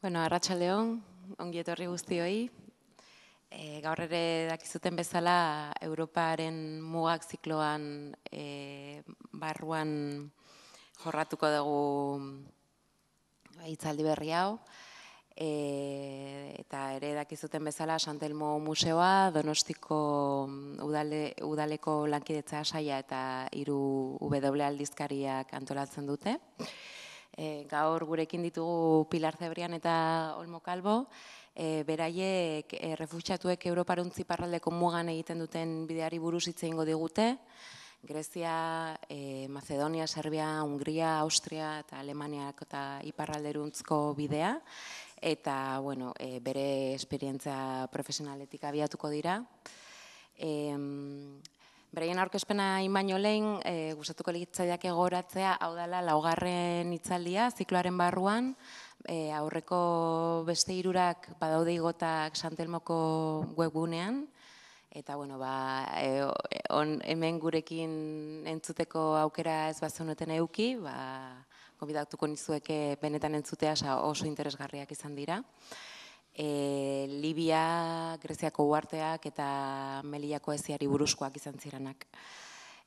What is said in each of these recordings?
Bueno, Arratxaldeon, ongi etorri guztioi. E, gaur ere dakizuten bezala Europaren mugak zikloan e, barruan jorratuko dugu hitzaldi berri hau. E, eta ere dakizuten bezala Santelmo Museoa, Donostiko udale, udaleko lankidetza saia eta hiru W aldizkariak antolatzen dute. E, gaur gurekin ditugu Pilar Zebrian eta Olmo Kalbo, e, beraiek e, refusiatuek Europaruntzi parraldeko mugan egiten duten bideari buruz hitze ingo digute, Grezia, e, Macedonia, Serbia, Hungria, Austria eta Alemaniak eta iparralderuntzko bidea, eta bueno, e, bere esperientza profesionaletik abiatuko dira. E, Beraien aurkezpena inbaino lehen, e, gustatuko litzaidak egoratzea, hau dela, laugarren itzaldia, zikloaren barruan, e, aurreko beste irurak badaude igotak Santelmoko webgunean, eta bueno, ba, e, on, hemen gurekin entzuteko aukera ez bat zenuten euki, ba, gombidatuko nizueke benetan entzutea oso interesgarriak izan dira e, Libia, Greziako uarteak eta Meliako eziari buruzkoak izan zirenak.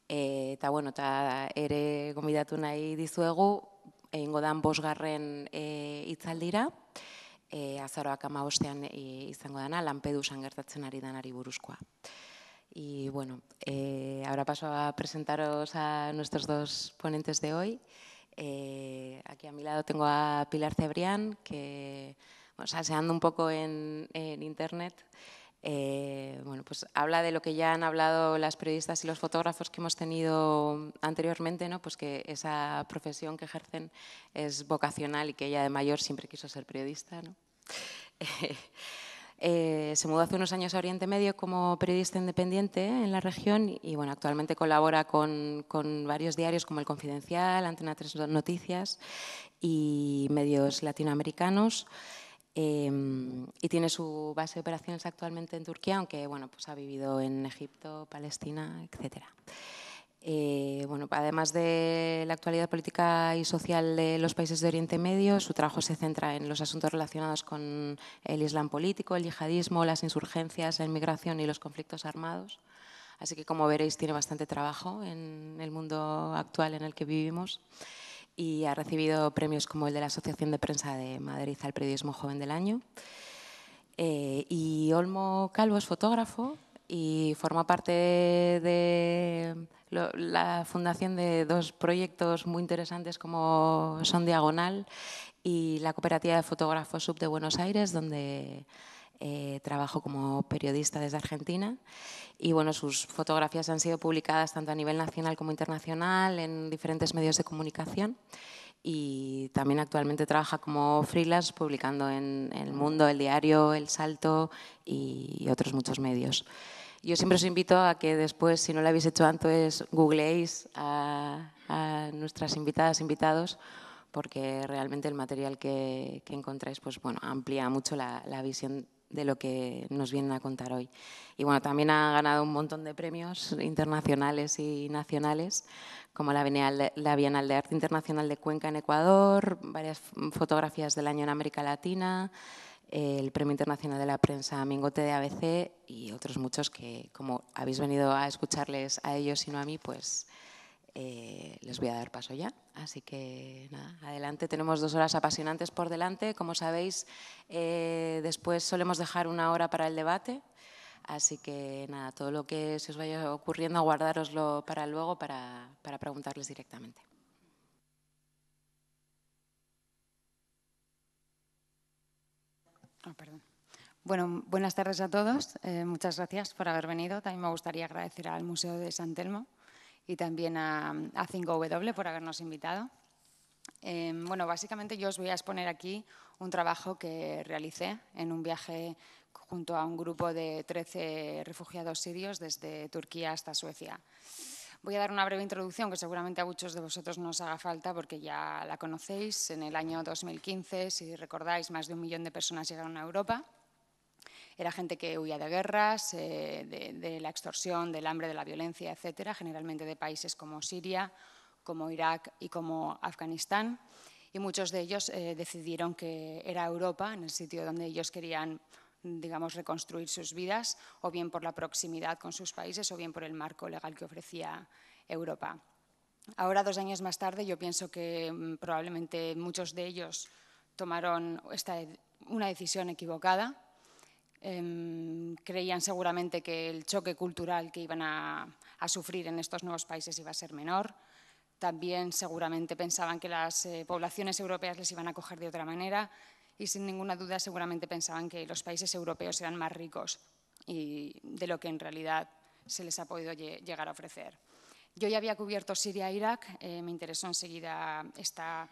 E, eta bueno, eta ere gombidatu nahi dizuegu, egingo dan bosgarren e, itzaldira, e, azaroak ama bostean e, izango dana, Lampedusan gertatzen ari danari buruzkoa. Y bueno, eh, ahora paso a presentaros a nuestros dos ponentes de hoy. Eh, aquí a mi lado tengo a Pilar Cebrián, que o salseando un poco en, Internet, eh, bueno, pues habla de lo que ya han hablado las periodistas y los fotógrafos que hemos tenido anteriormente, ¿no? pues que esa profesión que ejercen es vocacional y que ella de mayor siempre quiso ser periodista. ¿no? Eh, se mudó hace unos años a Oriente Medio como periodista independiente en la región y bueno, actualmente colabora con, con varios diarios como El Confidencial, Antena 3 Noticias y medios latinoamericanos. Em, y tiene su base de operaciones actualmente en Turquía, aunque bueno, pues ha vivido en Egipto, Palestina, etc. Eh, bueno, además de la actualidad política y social de los países de Oriente Medio, su trabajo se centra en los asuntos relacionados con el Islam político, el yihadismo, las insurgencias, la inmigración y los conflictos armados. Así que, como veréis, tiene bastante trabajo en el mundo actual en el que vivimos y ha recibido premios como el de la Asociación de Prensa de Madrid al Periodismo Joven del Año. Eh, y Olmo Calvo es fotógrafo y forma parte de la fundación de dos proyectos muy interesantes como son Diagonal y la Cooperativa de Fotógrafos Sub de Buenos Aires, donde eh, trabajo como periodista desde Argentina y bueno, sus fotografías han sido publicadas tanto a nivel nacional como internacional en diferentes medios de comunicación y también actualmente trabaja como freelance publicando en El Mundo, El Diario, El Salto y otros muchos medios. Yo siempre os invito a que después, si no lo habéis hecho antes, googleéis a, nuestras invitadas, invitados, porque realmente el material que, encontráis pues, bueno, amplía mucho la, la visión de lo que nos vienen a contar hoy. Y bueno, también ha ganado un montón de premios internacionales y nacionales, como la Bienal, de Arte Internacional de Cuenca en Ecuador, varias fotografías del año en América Latina, el Premio Internacional de la Prensa Mingote de ABC y otros muchos que, como habéis venido a escucharles a ellos y no a mí, pues eh, les voy a dar paso ya. Así que nada, adelante. Tenemos dos horas apasionantes por delante. Como sabéis, eh, después solemos dejar una hora para el debate. Así que nada, todo lo que se os vaya ocurriendo, guardároslo para luego para, para preguntarles directamente. Ah, bueno, buenas tardes a todos. Eh, muchas gracias por haber venido. También me gustaría agradecer al Museo de San Telmo y también a, a 5W por habernos invitado. Em, bueno, básicamente yo os voy a exponer aquí un trabajo que realicé en un viaje junto a un grupo de 13 refugiados sirios desde Turquía hasta Suecia. Voy a dar una breve introducción que seguramente a muchos de vosotros nos haga falta porque ya la conocéis. En el año 2015, si recordáis, más de un millón de personas llegaron a Europa era gente que huía de guerras, eh, de, la extorsión, del hambre, de la violencia, etcétera, generalmente de países como Siria, como Irak y como Afganistán. y muchos de ellos eh, decidieron que era Europa, en el sitio donde ellos querían digamos, reconstruir sus vidas, o bien por la proximidad con sus países, o bien por el marco legal que ofrecía Europa. Ahora, dos años más tarde, yo pienso que mm, probablemente muchos de ellos tomaron una decisión equivocada. Em, creían seguramente que el choque cultural que iban a, sufrir en estos nuevos países iba a ser menor. También seguramente pensaban que las eh, poblaciones europeas les iban a coger de otra manera y sin ninguna duda seguramente pensaban que los países europeos eran más ricos y de lo que en realidad se les ha podido llegar a ofrecer. Yo ya había cubierto Siria e Irak, eh, me interesó enseguida esta,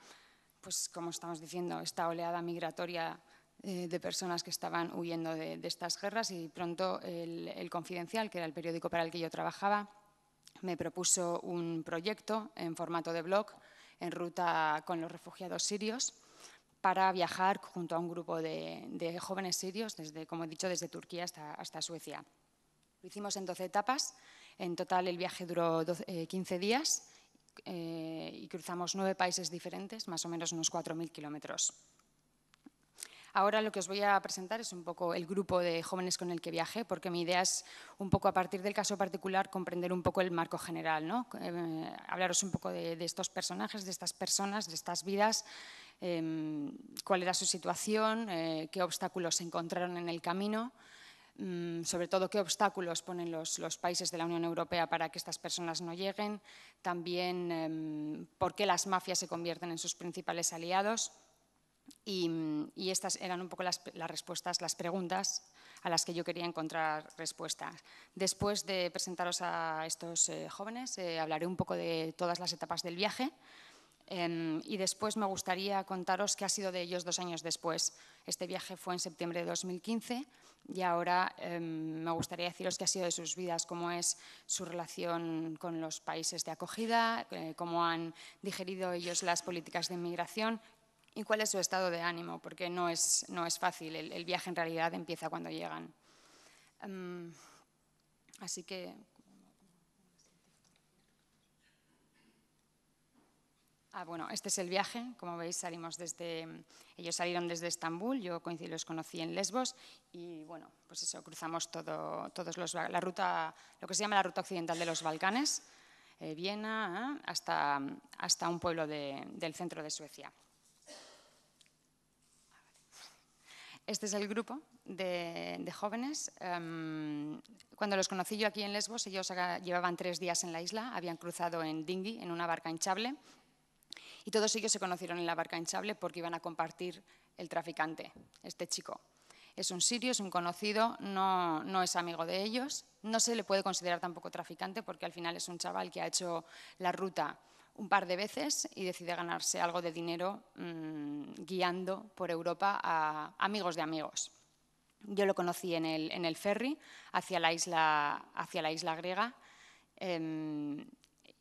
pues como estamos diciendo, esta oleada migratoria eh, de personas que estaban huyendo de, estas guerras y pronto el, Confidencial, que era el periódico para el que yo trabajaba, me propuso un proyecto en formato de blog en ruta con los refugiados sirios para viajar junto a un grupo de, jóvenes sirios, desde, como he dicho, desde Turquía hasta, Suecia. Lo hicimos en 12 etapas en total el viaje duró 15 eh, días eh, y cruzamos nueve países diferentes, más o menos unos 4.000 kilómetros. Ahora lo que os voy a presentar es un poco el grupo de jóvenes con el que viajé, porque mi idea es un poco a partir del caso particular comprender un poco el marco general, ¿no? Eh, hablaros un poco de, estos personajes, de estas personas, de estas vidas, em, cuál era su situación, qué obstáculos se encontraron en el camino Mm, sobre todo qué obstáculos ponen los, países de la Unión Europea para que estas personas no lleguen, también em, por qué las mafias se convierten en sus principales aliados. Y, estas eran un poco las, respuestas, las preguntas a las que yo quería encontrar respuestas. Después de presentaros a estos eh, jóvenes, eh, hablaré un poco de todas las etapas del viaje. Em, y después me gustaría contaros qué ha sido de ellos dos años después. Este viaje fue en septiembre de 2015 y ahora em, me gustaría deciros qué ha sido de sus vidas, cómo es su relación con los países de acogida, eh, cómo han digerido ellos las políticas de inmigración y cuál es su estado de ánimo, porque no es, no es fácil. El, viaje en realidad empieza cuando llegan. Em, así que Ah, bueno, este es el viaje. Como veis, salimos desde. Ellos salieron desde Estambul, yo coincidí, los conocí en Lesbos y bueno, pues eso, cruzamos todo, todos los, la ruta, lo que se llama la ruta occidental de los Balcanes, eh, Viena, ¿eh? hasta, hasta un pueblo del centro de Suecia. Este es el grupo de, jóvenes. Em, cuando los conocí yo aquí en Lesbos, ellos llevaban tres días en la isla, habían cruzado en dinghy, en una barca hinchable, y todos ellos se conocieron en la barca hinchable porque iban a compartir el traficante, este chico. Es un sirio, es un conocido, no, no, es amigo de ellos, no se le puede considerar tampoco traficante porque al final es un chaval que ha hecho la ruta un par de veces y decide ganarse algo de dinero mm, guiando por Europa a amigos de amigos. Yo lo conocí en el, en el ferry hacia la isla, hacia la isla griega. Em,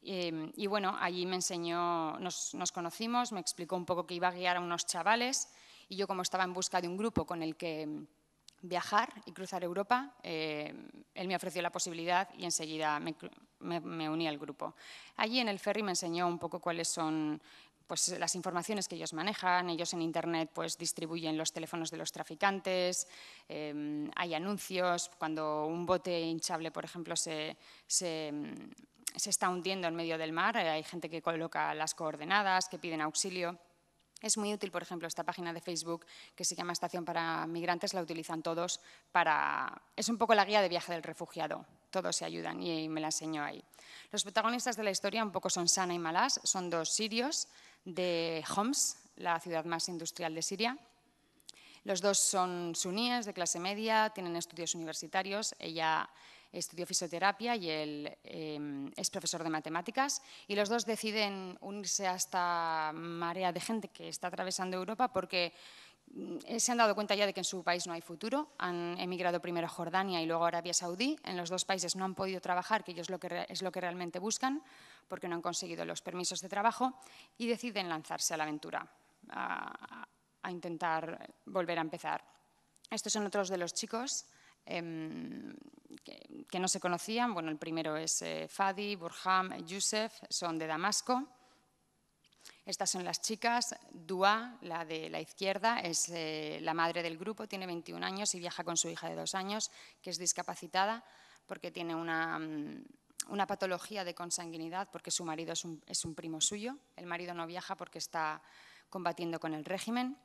Em, y bueno, allí me enseñó, nos, conocimos, me explicó un poco que iba a guiar a unos chavales y yo como estaba en busca de un grupo con el que viajar y cruzar Europa, em, él me ofreció la posibilidad y enseguida me, uní al grupo. Allí en el ferry me enseñó un poco cuáles son pues, las informaciones que ellos manejan. Ellos en Internet pues, distribuyen los teléfonos de los traficantes, em, hay anuncios. Cuando un bote hinchable, por ejemplo, se, se está hundiendo en medio del mar, eh, hay gente que coloca las coordenadas, que piden auxilio. Es muy útil, por ejemplo, esta página de Facebook que se llama Estación para Migrantes, la utilizan todos para... Es un poco la guía de viaje del refugiado, todos se ayudan y me la enseño ahí. Los protagonistas de la historia un poco son Sana y Malas, son dos sirios de Homs, la ciudad más industrial de Siria. Los dos son suníes, de clase media, tienen estudios universitarios. Ella estudió fisioterapia y él em, es profesor de matemáticas. Y los dos deciden unirse a esta marea de gente que está atravesando Europa porque mm, se han dado cuenta ya de que en su país no hay futuro. Han emigrado primero a Jordania y luego a Arabia Saudí. En los dos países no han podido trabajar, que ellos lo que es lo que realmente buscan, porque no han conseguido los permisos de trabajo, y deciden lanzarse a la aventura, a, a intentar volver a empezar. Estos son otros de los chicos Em, que, no se conocían. Bueno, el primero es eh, Fadi, Burham, Youssef, son de Damasco. Estas son las chicas. Dua, la de la izquierda, es eh, la madre del grupo, tiene 21 años y viaja con su hija de dos años, que es discapacitada porque tiene una, mm, una patología de consanguinidad, porque su marido es un, es un primo suyo. El marido no viaja porque está combatiendo con el régimen.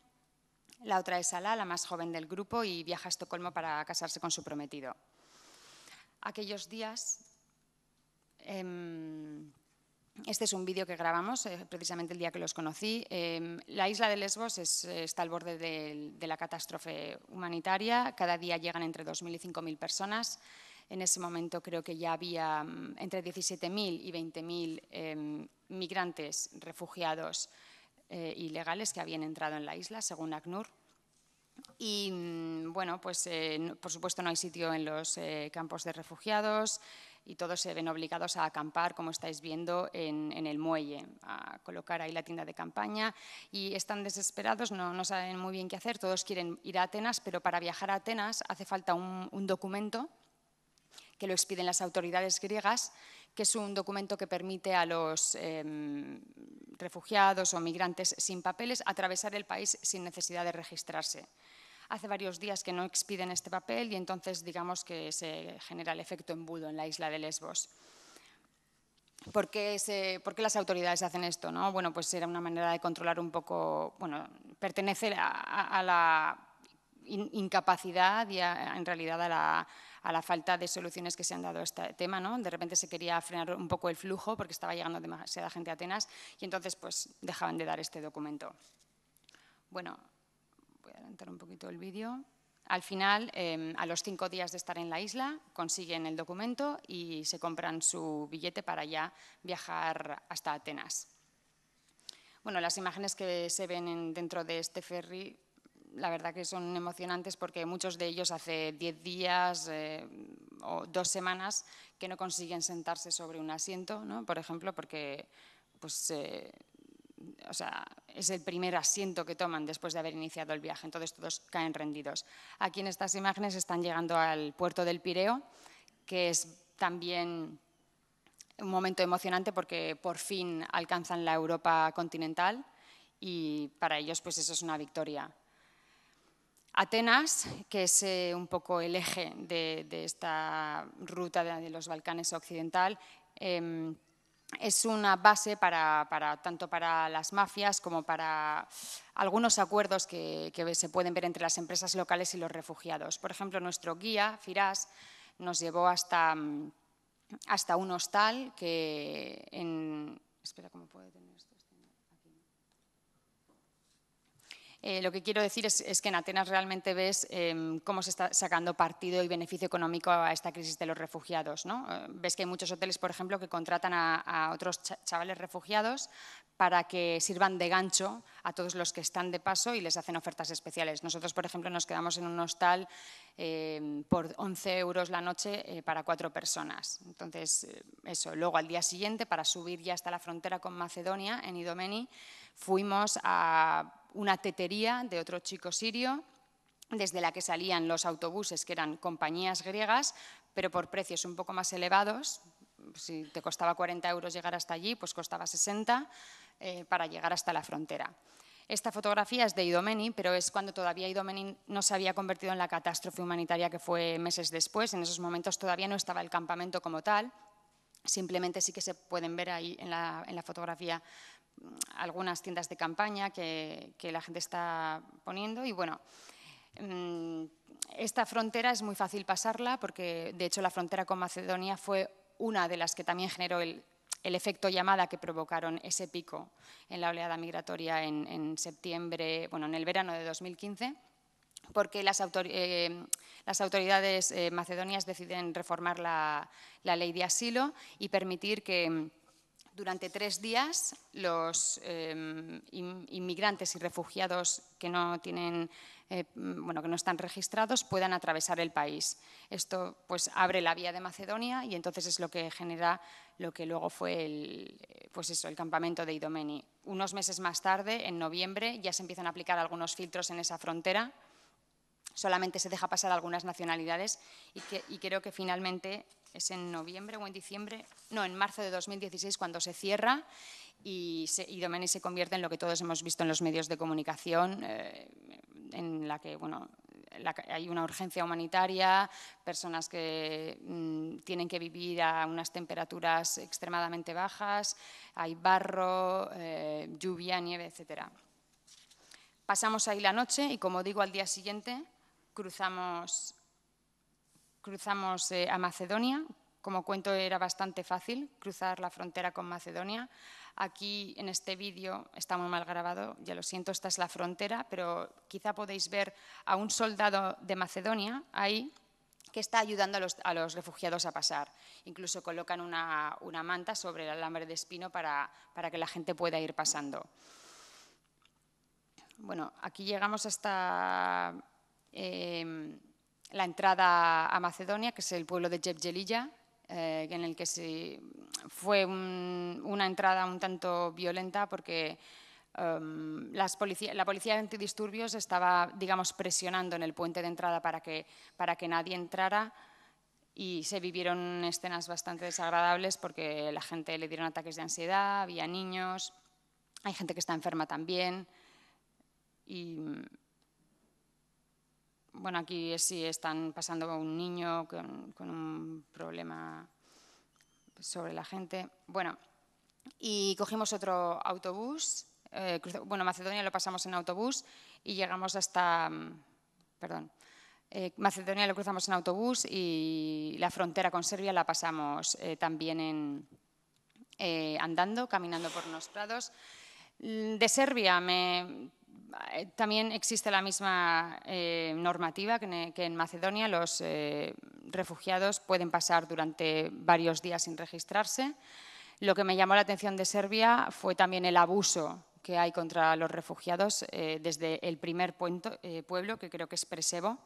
La otra es Alá, la más joven del grupo, y viaja a Estocolmo para casarse con su prometido. Aquellos días, em, este es un vídeo que grabamos eh, precisamente el día que los conocí. Em, la isla de Lesbos está al borde de, la catástrofe humanitaria. Cada día llegan entre 2.000 y 5.000 personas. En ese momento creo que ya había mm, entre 17.000 y 20.000 em, migrantes refugiados eh, ilegales que habían entrado en la isla, según ACNUR. Y mm, bueno, pues eh, por supuesto no hay sitio en los eh, campos de refugiados y todos se ven obligados a acampar, como estáis viendo, en, el muelle, a colocar ahí la tienda de campaña. Y están desesperados, no, saben muy bien qué hacer, todos quieren ir a Atenas, pero para viajar a Atenas hace falta un documento que lo expiden las autoridades griegas, que es un documento que permite a los em, refugiados o migrantes sin papeles atravesar el país sin necesidad de registrarse. Hace varios días que no expiden este papel y entonces digamos que se genera el efecto embudo en la isla de Lesbos. ¿Por qué, las autoridades hacen esto? ¿no? Bueno, pues era una manera de controlar un poco, bueno, pertenece a, la incapacidad y en realidad a la, a la falta de soluciones que se han dado a este tema. ¿no? De repente se quería frenar un poco el flujo porque estaba llegando demasiada gente a Atenas y entonces pues dejaban de dar este documento. Bueno, voy a adelantar un poquito el vídeo. Al final, em, a los cinco días de estar en la isla, consiguen el documento y se compran su billete para ya viajar hasta Atenas. Bueno, las imágenes que se ven dentro de este ferry la verdad que son emocionantes porque muchos de ellos hace 10 días eh, o dos semanas que no consiguen sentarse sobre un asiento, ¿no? por ejemplo, porque pues, eh, o sea, es el primer asiento que toman después de haber iniciado el viaje, entonces todos caen rendidos. Aquí en estas imágenes están llegando al puerto del Pireo, que es también un momento emocionante porque por fin alcanzan la Europa continental y para ellos pues eso es una victoria. Atenas, que es eh, un poco el eje de, esta ruta de, los Balcanes occidental, em, es una base para, tanto para las mafias como para algunos acuerdos que, se pueden ver entre las empresas locales y los refugiados. Por ejemplo, nuestro guía, Firas, nos llevó hasta, hasta un hostal que en... Espera, ¿cómo puede tener? Eh, lo que quiero decir es, que en Atenas realmente ves em, cómo se está sacando partido y beneficio económico a esta crisis de los refugiados. ¿no? Eh, ves que hay muchos hoteles, por ejemplo, que contratan a, otros chavales refugiados para que sirvan de gancho a todos los que están de paso y les hacen ofertas especiales. Nosotros, por ejemplo, nos quedamos en un hostal em, por 11 euros la noche eh, para cuatro personas. Entonces, eso. Luego, al día siguiente, para subir ya hasta la frontera con Macedonia, en Idomeni, fuimos a una tetería de otro chico sirio, desde la que salían los autobuses, que eran compañías griegas, pero por precios un poco más elevados. Si te costaba 40 euros llegar hasta allí, pues costaba 60 eh, para llegar hasta la frontera. Esta fotografía es de Idomeni, pero es cuando todavía Idomeni no se había convertido en la catástrofe humanitaria que fue meses después. En esos momentos todavía no estaba el campamento como tal. Simplemente sí que se pueden ver ahí en la, en la fotografía algunas tiendas de campaña que, la gente está poniendo y bueno, mm, esta frontera es muy fácil pasarla porque de hecho la frontera con Macedonia fue una de las que también generó el, efecto llamada que provocaron ese pico en la oleada migratoria en, septiembre, bueno, en el verano de 2015 porque las, eh, autoridades eh, macedonias deciden reformar la, ley de asilo y permitir que durante tres días los em, inmigrantes y refugiados que no tienen eh, bueno, que no están registrados puedan atravesar el país. Esto pues, abre la vía de Macedonia y entonces es lo que genera lo que luego fue el, pues eso, el campamento de Idomeni. Unos meses más tarde, en noviembre, ya se empiezan a aplicar algunos filtros en esa frontera. Solamente se deja pasar algunas nacionalidades y, y creo que finalmente es en noviembre o en diciembre, no, en marzo de 2016 cuando se cierra y, se, se convierte en lo que todos hemos visto en los medios de comunicación, eh, en la que bueno, hay una urgencia humanitaria, personas que mm, tienen que vivir a unas temperaturas extremadamente bajas, hay barro, eh, lluvia, nieve, etc. Pasamos ahí la noche y, como digo, al día siguiente cruzamos, cruzamos eh, a Macedonia. Como cuento, era bastante fácil cruzar la frontera con Macedonia. Aquí en este vídeo está muy mal grabado, ya lo siento, esta es la frontera, pero quizá podéis ver a un soldado de Macedonia ahí que está ayudando a los, refugiados a pasar. Incluso colocan una, manta sobre el alambre de espino para, que la gente pueda ir pasando. Bueno, aquí llegamos hasta em, la entrada a Macedonia, que es el pueblo de Jebjelija, eh, en el que se, fue una entrada un tanto violenta porque em, la policía de antidisturbios estaba, digamos, presionando en el puente de entrada para que, para que nadie entrara y se vivieron escenas bastante desagradables porque la gente le dieron ataques de ansiedad, había niños, hay gente que está enferma también y bueno, aquí sí están pasando un niño con, un problema sobre la gente. Bueno, y cogimos otro autobús. Eh, bueno, Macedonia lo pasamos en autobús y llegamos hasta. Mm, perdón. Eh, Macedonia lo cruzamos en autobús y la frontera con Serbia la pasamos eh, también en, andando, caminando por unos prados. Mm, de Serbia me también existe la misma eh, normativa que en, Macedonia. Los eh, refugiados pueden pasar durante varios días sin registrarse. Lo que me llamó la atención de Serbia fue también el abuso que hay contra los refugiados desde el primer pueblo, que creo que es Presevo.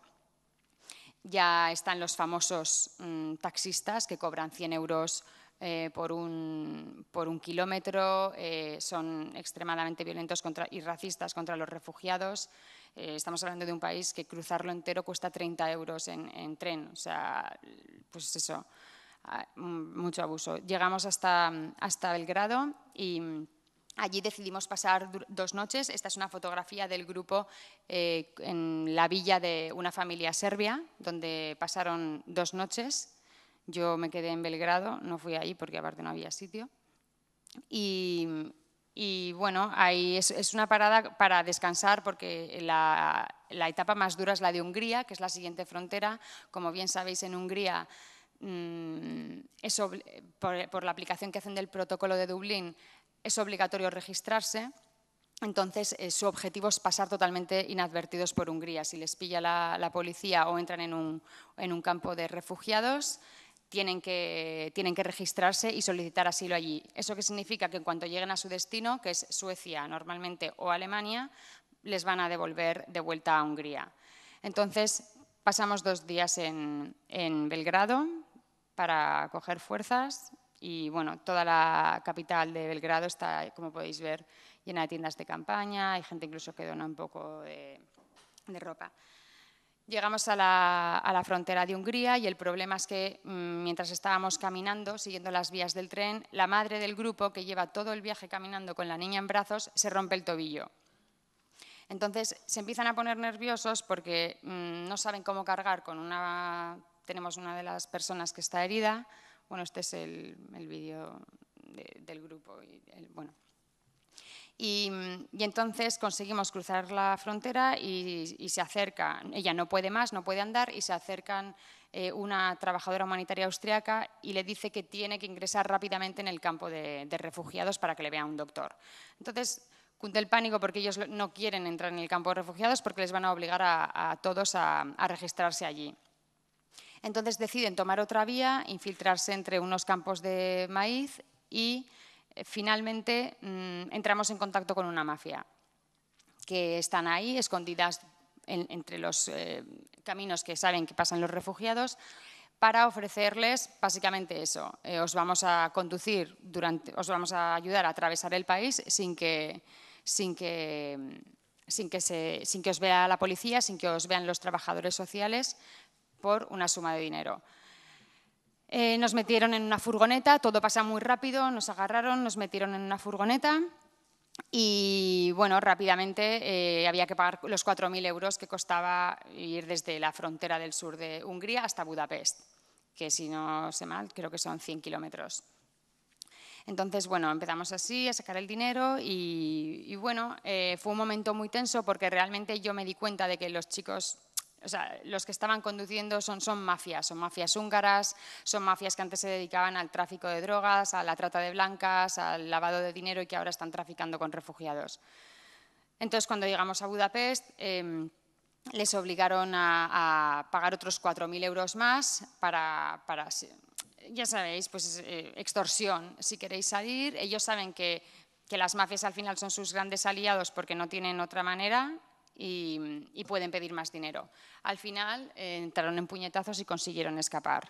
Ya están los famosos mm, taxistas que cobran 100 euros eh, por, un, por, un, kilómetro, eh, son extremadamente violentos y racistas contra los refugiados. Eh, estamos hablando de un país que cruzarlo entero cuesta 30 euros en, en tren, o sea, pues eso, ah, mucho abuso. Llegamos hasta, hasta Belgrado y allí decidimos pasar dos noches. Esta es una fotografía del grupo en la villa de una familia serbia, donde pasaron dos noches. Yo me quedé en Belgrado, no fui ahí porque aparte no había sitio. Y, bueno, ahí es, una parada para descansar porque la, etapa más dura es la de Hungría, que es la siguiente frontera. Como bien sabéis, en Hungría, mm, por, la aplicación que hacen del protocolo de Dublín, es obligatorio registrarse. Entonces, eh, su objetivo es pasar totalmente inadvertidos por Hungría. Si les pilla la, policía o entran en un, en un campo de refugiados, tienen que, tienen que registrarse y solicitar asilo allí. ¿Eso qué significa? Que en cuanto lleguen a su destino, que es Suecia normalmente o Alemania, les van a devolver de vuelta a Hungría. Entonces, pasamos dos días en, Belgrado para coger fuerzas y bueno, toda la capital de Belgrado está, como podéis ver, llena de tiendas de campaña, hay gente incluso que dona un poco de ropa. Llegamos a la, frontera de Hungría y el problema es que mm, mientras estábamos caminando, siguiendo las vías del tren, la madre del grupo, que lleva todo el viaje caminando con la niña en brazos, se rompe el tobillo. Entonces se empiezan a poner nerviosos porque mm, no saben cómo cargar con una... Tenemos una de las personas que está herida. Bueno, este es el, vídeo del grupo. Y bueno, y, entonces conseguimos cruzar la frontera y, se acerca, ella no puede más, no puede andar, y se acercan eh, una trabajadora humanitaria austriaca y le dice que tiene que ingresar rápidamente en el campo de, refugiados para que le vea un doctor. Entonces, cunde el pánico porque ellos no quieren entrar en el campo de refugiados porque les van a obligar a, todos a, a registrarse allí. Entonces deciden tomar otra vía, infiltrarse entre unos campos de maíz y finalmente mm, entramos en contacto con una mafia que están ahí escondidas entre los eh, caminos que saben que pasan los refugiados para ofrecerles básicamente eso. Eh, os vamos a conducir durante, os vamos a ayudar a atravesar el país sin que, sin que, sin que, se, sin que os vea la policía, sin que os vean los trabajadores sociales por una suma de dinero. Eh, nos metieron en una furgoneta, todo pasa muy rápido, nos agarraron, nos metieron en una furgoneta y bueno, rápidamente eh, había que pagar los 4.000 euros que costaba ir desde la frontera del sur de Hungría hasta Budapest, que si no sé mal, creo que son 100 kilómetros. Entonces, bueno, empezamos así a sacar el dinero y, bueno, eh, fue un momento muy tenso porque realmente yo me di cuenta de que los chicos o sea, los que estaban conduciendo son, mafias, son mafias húngaras, son mafias que antes se dedicaban al tráfico de drogas, a la trata de blancas, al lavado de dinero y que ahora están traficando con refugiados. Entonces, cuando llegamos a Budapest, em, les obligaron a, pagar otros 4.000 euros más para, ya sabéis, pues eh, extorsión. Si queréis salir, ellos saben que las mafias al final son sus grandes aliados porque no tienen otra manera y, pueden pedir más dinero. Al final eh, entraron en puñetazos y consiguieron escapar.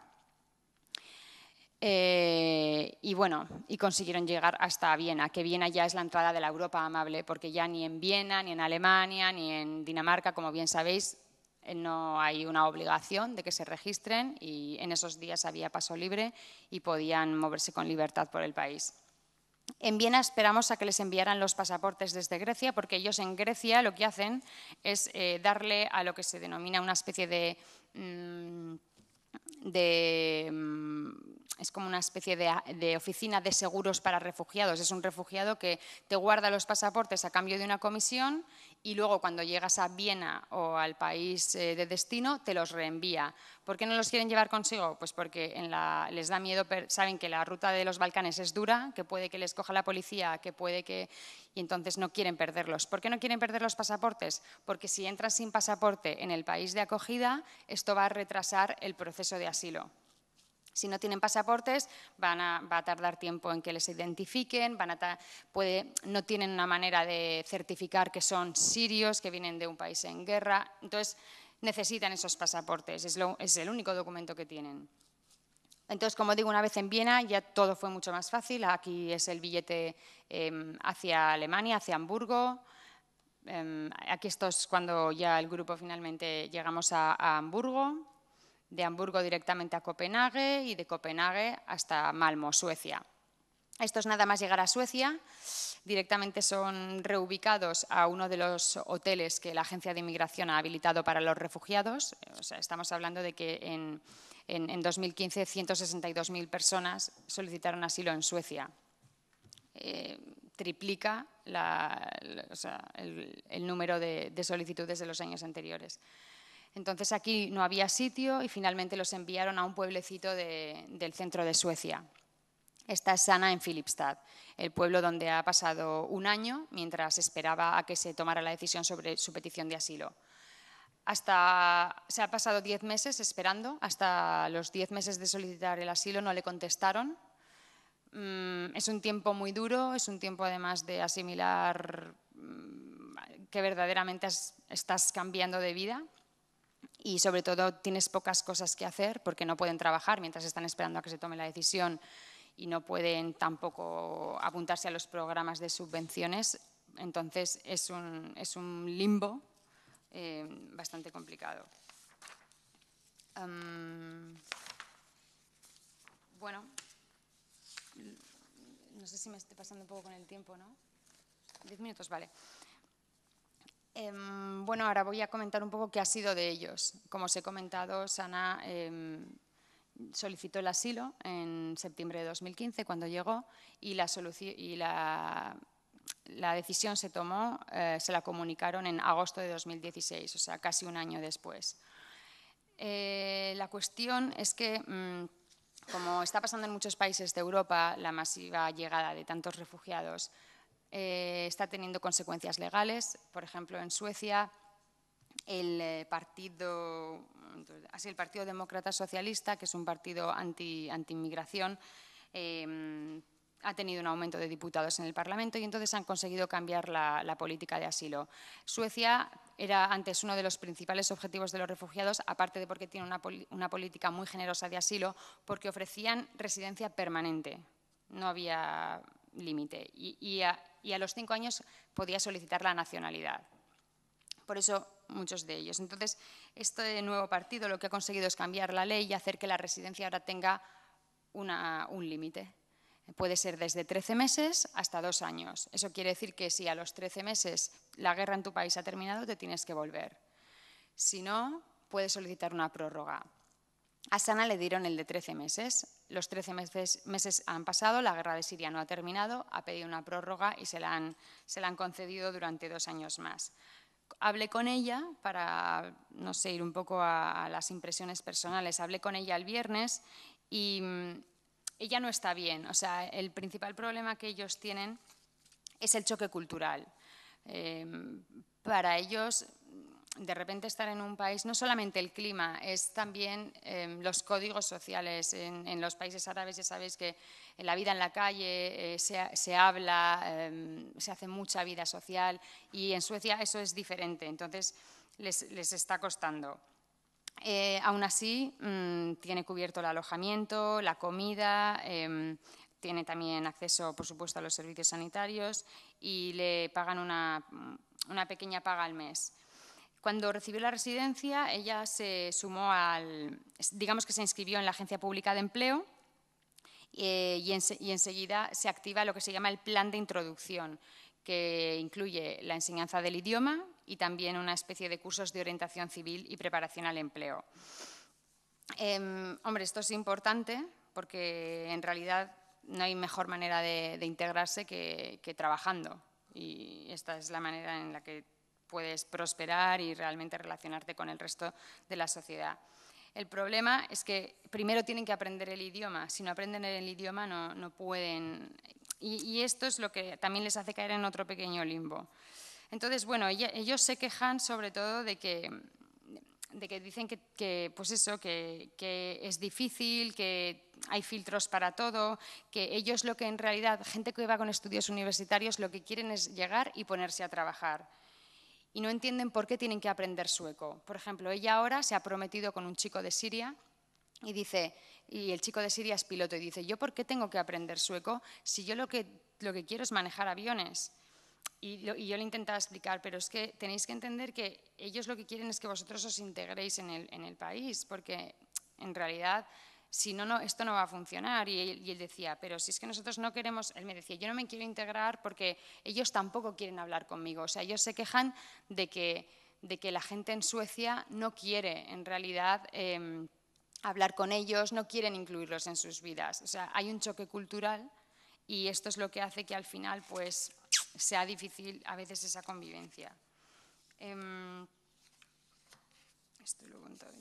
Eh, y bueno, y consiguieron llegar hasta Viena, que Viena ya es la entrada de la Europa amable, porque ya ni en Viena, ni en Alemania, ni en Dinamarca, como bien sabéis, eh, no hay una obligación de que se registren y en esos días había paso libre y podían moverse con libertad por el país. En Viena esperamos a que les enviaran los pasaportes desde Grecia, porque ellos en Grecia lo que hacen es eh, darle a lo que se denomina una especie de... Mm, mm, es como una especie de, oficina de seguros para refugiados. Es un refugiado que te guarda los pasaportes a cambio de una comisión y luego cuando llegas a Viena o al país eh, de destino te los reenvía. ¿Por qué no los quieren llevar consigo? Pues porque les da miedo, saben que la ruta de los Balcanes es dura, que puede que les coja la policía, que puede que... y entonces no quieren perderlos. ¿Por qué no quieren perder los pasaportes? Porque si entras sin pasaporte en el país de acogida, esto va a retrasar el proceso de asilo. Si no tienen pasaportes, van a, tardar tiempo en que les identifiquen, van a no tienen una manera de certificar que son sirios, que vienen de un país en guerra. Entonces, necesitan esos pasaportes, es, es el único documento que tienen. Entonces, como digo, una vez en Viena ya todo fue mucho más fácil. Aquí es el billete em, hacia Alemania, hacia Hamburgo. Em, aquí esto es cuando ya el grupo finalmente llegamos a Hamburgo de Hamburgo directamente a Copenhague y de Copenhague hasta Malmo, Suecia. Esto es nada más llegar a Suecia, directamente son reubicados a uno de los hoteles que la Agencia de Inmigración ha habilitado para los refugiados. estamos hablando de que en, 2015 162.000 personas solicitaron asilo en Suecia. Eh, triplica el, número de solicitudes de los años anteriores. Entonces aquí no había sitio y finalmente los enviaron a un pueblecito del centro de Suecia. Esta es Sana en Filipstad, el pueblo donde ha pasado un año mientras esperaba a que se tomara la decisión sobre su petición de asilo. Hasta, se ha pasado diez meses esperando, hasta los diez meses de solicitar el asilo no le contestaron. Mm, es un tiempo muy duro, es un tiempo además de asimilar mm, que verdaderamente estás cambiando de vida y sobre todo tienes pocas cosas que hacer porque no pueden trabajar mientras están esperando a que se tome la decisión y no pueden tampoco apuntarse a los programas de subvenciones. Entonces es un, es un limbo eh, bastante complicado. bueno, no sé si me estoy pasando un poco con el tiempo, ¿no? Diez minutos, vale. Em, bueno, ahora voy a comentar un poco qué ha sido de ellos. Como os he comentado, Sana em, solicitó el asilo en septiembre de 2015 cuando llegó y la, decisión se tomó, eh, se la comunicaron en agosto de 2016, o sea, casi un año después. Eh, la cuestión es que, mm, como está pasando en muchos países de Europa, la masiva llegada de tantos refugiados eh, está teniendo consecuencias legales. Por ejemplo, en Suecia, el eh, partido, así el partido Demócrata Socialista, que es un partido anti-inmigración, em, ha tenido un aumento de diputados en el Parlamento y entonces han conseguido cambiar la, política de asilo. Suecia era antes uno de los principales objetivos de los refugiados, aparte de porque tiene una, política muy generosa de asilo, porque ofrecían residencia permanente. No había límite. y a los cinco años podía solicitar la nacionalidad. Por eso muchos de ellos. Entonces, este nuevo partido lo que ha conseguido es cambiar la ley y hacer que la residencia ahora tenga un límite. Puede ser desde 13 meses hasta dos años. Eso quiere decir que si a los 13 meses la guerra en tu país ha terminado, te tienes que volver. Si no, puedes solicitar una prórroga. A Sana le dieron el de 13 meses. Los 13 meses, meses, han pasado, la guerra de Siria no ha terminado, ha pedido una prórroga y se la han, se la han concedido durante dos años más. Hablé con ella para, no sé, ir un poco a, las impresiones personales. Hablé con ella el viernes y mm, ella no está bien. O sea, el principal problema que ellos tienen es el choque cultural. Em, para ellos, de repente estar en un país, no solamente el clima, es también em, los códigos sociales. En, los países árabes ya sabéis que en la vida en la calle eh, se, habla, em, se hace mucha vida social y en Suecia eso es diferente. Entonces, les está costando. Eh, aún así, mm, tiene cubierto el alojamiento, la comida, em, tiene también acceso, por supuesto, a los servicios sanitarios y le pagan una, pequeña paga al mes. Cuando recibió la residencia, ella se sumó al, digamos que se inscribió en la Agencia Pública de Empleo eh, y, y enseguida se activa lo que se llama el plan de introducción, que incluye la enseñanza del idioma, y también una especie de cursos de orientación civil y preparación al empleo. Em, hombre, esto es importante porque en realidad no hay mejor manera de, integrarse que, trabajando y esta es la manera en la que puedes prosperar y realmente relacionarte con el resto de la sociedad. El problema es que primero tienen que aprender el idioma. Si no aprenden el idioma no, pueden. y, esto es lo que también les hace caer en otro pequeño limbo. Entonces, bueno, ellos se quejan sobre todo de que, de que dicen que, pues eso, que, es difícil, que hay filtros para todo, que ellos lo que en realidad, gente que va con estudios universitarios, lo que quieren es llegar y ponerse a trabajar. Y no entienden por qué tienen que aprender sueco. Por ejemplo, ella ahora se ha prometido con un chico de Siria y dice, y el chico de Siria es piloto y dice, ¿yo por qué tengo que aprender sueco si yo lo que, lo que quiero es manejar aviones? Y, yo le intentaba explicar, pero es que tenéis que entender que ellos lo que quieren es que vosotros os integréis en el, en el país, porque en realidad, si no, no, esto no va a funcionar. Y él, decía, pero si es que nosotros no queremos, él me decía, yo no me quiero integrar porque ellos tampoco quieren hablar conmigo. O sea, ellos se quejan de que, de que la gente en Suecia no quiere, en realidad, em, hablar con ellos, no quieren incluirlos en sus vidas. O sea, hay un choque cultural y esto es lo que hace que al final, pues, sea difícil a veces esa convivencia. Em, esto lo he ya.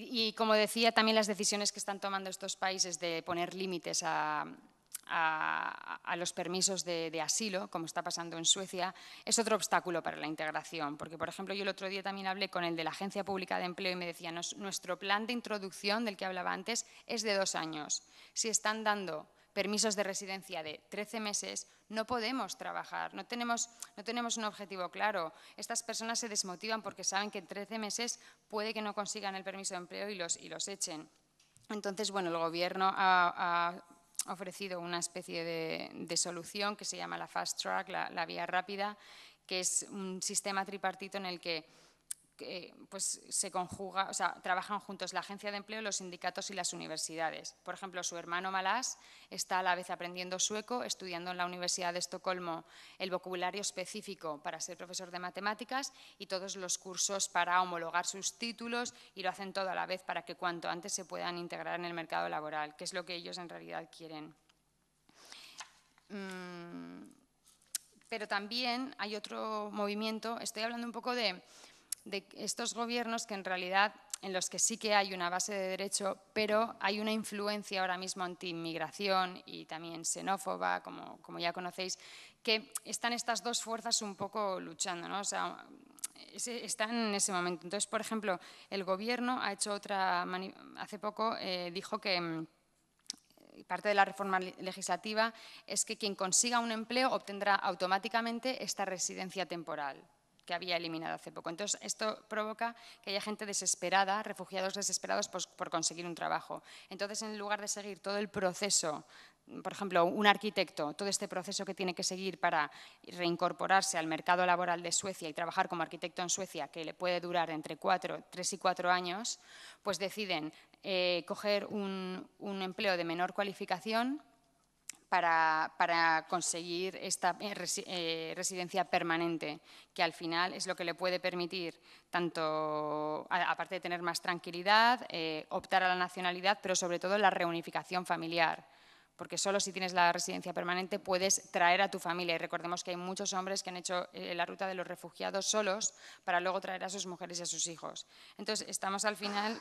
Y, como decía, también las decisiones que están tomando estos países de poner límites a, los permisos de, de, asilo, como está pasando en Suecia, es otro obstáculo para la integración. Porque, por ejemplo, yo el otro día también hablé con el de la Agencia Pública de Empleo y me decía, nuestro plan de introducción del que hablaba antes es de dos años. Si están dando permisos de residencia de 13 meses, no podemos trabajar, no tenemos, no tenemos un objetivo claro. Estas personas se desmotivan porque saben que en 13 meses puede que no consigan el permiso de empleo y los, y los echen. Entonces, bueno, el Gobierno ha, ofrecido una especie de, solución que se llama la Fast Track, la vía rápida, que es un sistema tripartito en el que pues, se conjuga, o sea, trabajan juntos la agencia de empleo, los sindicatos y las universidades. Por ejemplo, su hermano Malás está a la vez aprendiendo sueco, estudiando en la Universidad de Estocolmo el vocabulario específico para ser profesor de matemáticas y todos los cursos para homologar sus títulos y lo hacen todo a la vez para que cuanto antes se puedan integrar en el mercado laboral, que es lo que ellos en realidad quieren. Mm, pero también hay otro movimiento, estoy hablando un poco de de estos gobiernos que en realidad en los que sí que hay una base de derecho, pero hay una influencia ahora mismo anti-inmigración y también xenófoba, como, como, ya conocéis, que están estas dos fuerzas un poco luchando, ¿no? O sea, están en ese momento. Entonces, por ejemplo, el gobierno ha hecho otra, hace poco eh, dijo que mm, parte de la reforma legislativa es que quien consiga un empleo obtendrá automáticamente esta residencia temporal que había eliminado hace poco. Entonces, esto provoca que haya gente desesperada, refugiados desesperados por, conseguir un trabajo. Entonces, en lugar de seguir todo el proceso por ejemplo, un arquitecto, todo este proceso que tiene que seguir para reincorporarse al mercado laboral de Suecia y trabajar como arquitecto en Suecia, que le puede durar entre cuatro, tres y cuatro años, pues deciden eh, coger un, empleo de menor cualificación para, conseguir esta eh, eh, residencia permanente, que al final es lo que le puede permitir, tanto, aparte de tener más tranquilidad, optar a la nacionalidad, pero sobre todo la reunificación familiar porque solo si tienes la residencia permanente puedes traer a tu familia. Y recordemos que hay muchos hombres que han hecho eh, la ruta de los refugiados solos para luego traer a sus mujeres y a sus hijos. Entonces, estamos al final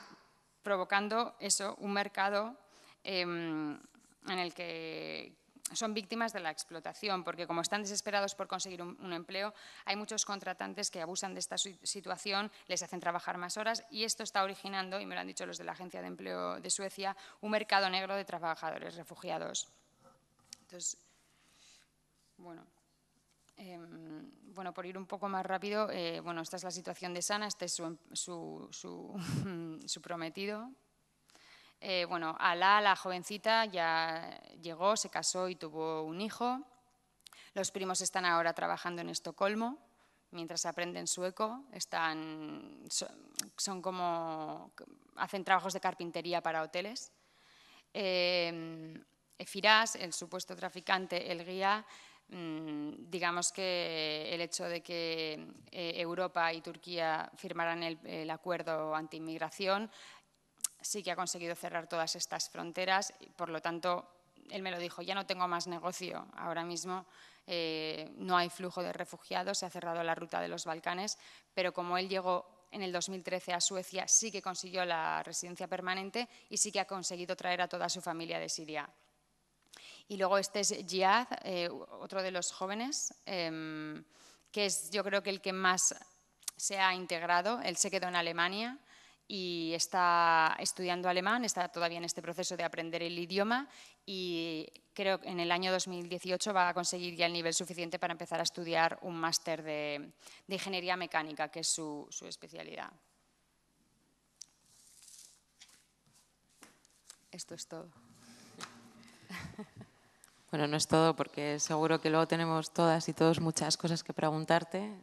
provocando eso, un mercado em, en el que, son víctimas de la explotación, porque como están desesperados por conseguir un, empleo, hay muchos contratantes que abusan de esta situación, les hacen trabajar más horas y esto está originando, y me lo han dicho los de la Agencia de Empleo de Suecia, un mercado negro de trabajadores refugiados. Entonces, bueno. Em, bueno, por ir un poco más rápido, eh, bueno, esta es la situación de Sana, este es su, su prometido, eh, bueno, Alá, la jovencita, ya llegó, se casó y tuvo un hijo. Los primos están ahora trabajando en Estocolmo, mientras aprenden sueco. Están, son, como, hacen trabajos de carpintería para hoteles. Eh, Firas, el supuesto traficante, el guía, mm, digamos que el hecho de que eh, Europa y Turquía firmaran el, el acuerdo anti-inmigración sí que ha conseguido cerrar todas estas fronteras y por lo tanto él me lo dijo, ya no tengo más negocio ahora mismo, eh, no hay flujo de refugiados, se ha cerrado la ruta de los Balcanes, pero como él llegó en el 2013 a Suecia, sí que consiguió la residencia permanente y sí que ha conseguido traer a toda su familia de Siria. Y luego este es Jihad, eh, otro de los jóvenes, em, que es yo creo que el que más se ha integrado. Él se quedó en Alemania, y está estudiando alemán, está todavía en este proceso de aprender el idioma y creo que en el año 2018 va a conseguir ya el nivel suficiente para empezar a estudiar un máster de, ingeniería mecánica, que es su, su especialidad. Esto es todo. Bueno, no es todo porque seguro que luego tenemos todas y todos muchas cosas que preguntarte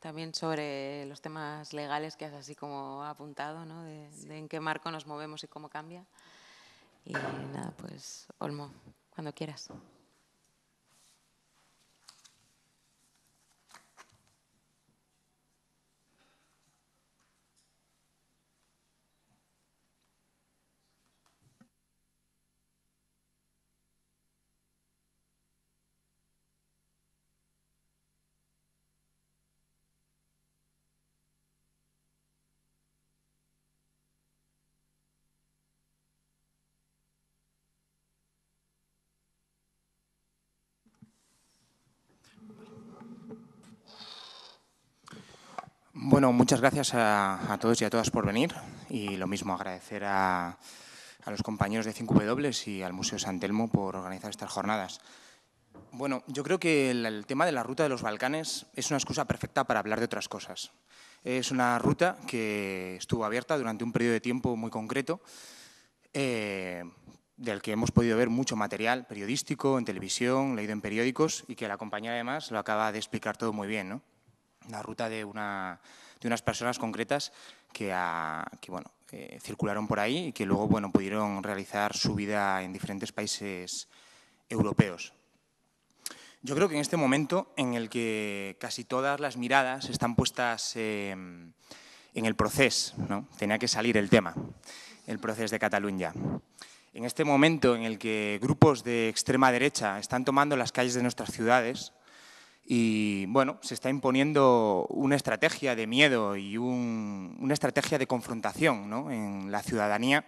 también sobre los temas legales que has así como apuntado, ¿no? de, de, en qué marco nos movemos y cómo cambia. Y nada, pues Olmo, cuando quieras. Bueno, muchas gracias a, todos y a todas por venir y lo mismo agradecer a, los compañeros de 5W y al Museo San Telmo por organizar estas jornadas. Bueno, yo creo que el, tema de la ruta de los Balcanes es una excusa perfecta para hablar de otras cosas. Es una ruta que estuvo abierta durante un periodo de tiempo muy concreto, eh, del que hemos podido ver mucho material periodístico, en televisión, leído en periódicos y que la compañera además lo acaba de explicar todo muy bien. ¿no? la ruta de, una, de unas personas concretas que, bueno, eh, circularon por ahí y que luego bueno, pudieron realizar su vida en diferentes países europeos. Yo creo que en este momento en el que casi todas las miradas están puestas em, en el proceso, ¿no? tenía que salir el tema, el proceso de Cataluña. En este momento en el que grupos de extrema derecha están tomando las calles de nuestras ciudades, y bueno, se está imponiendo una estrategia de miedo y una estrategia de confrontación en la ciudadanía.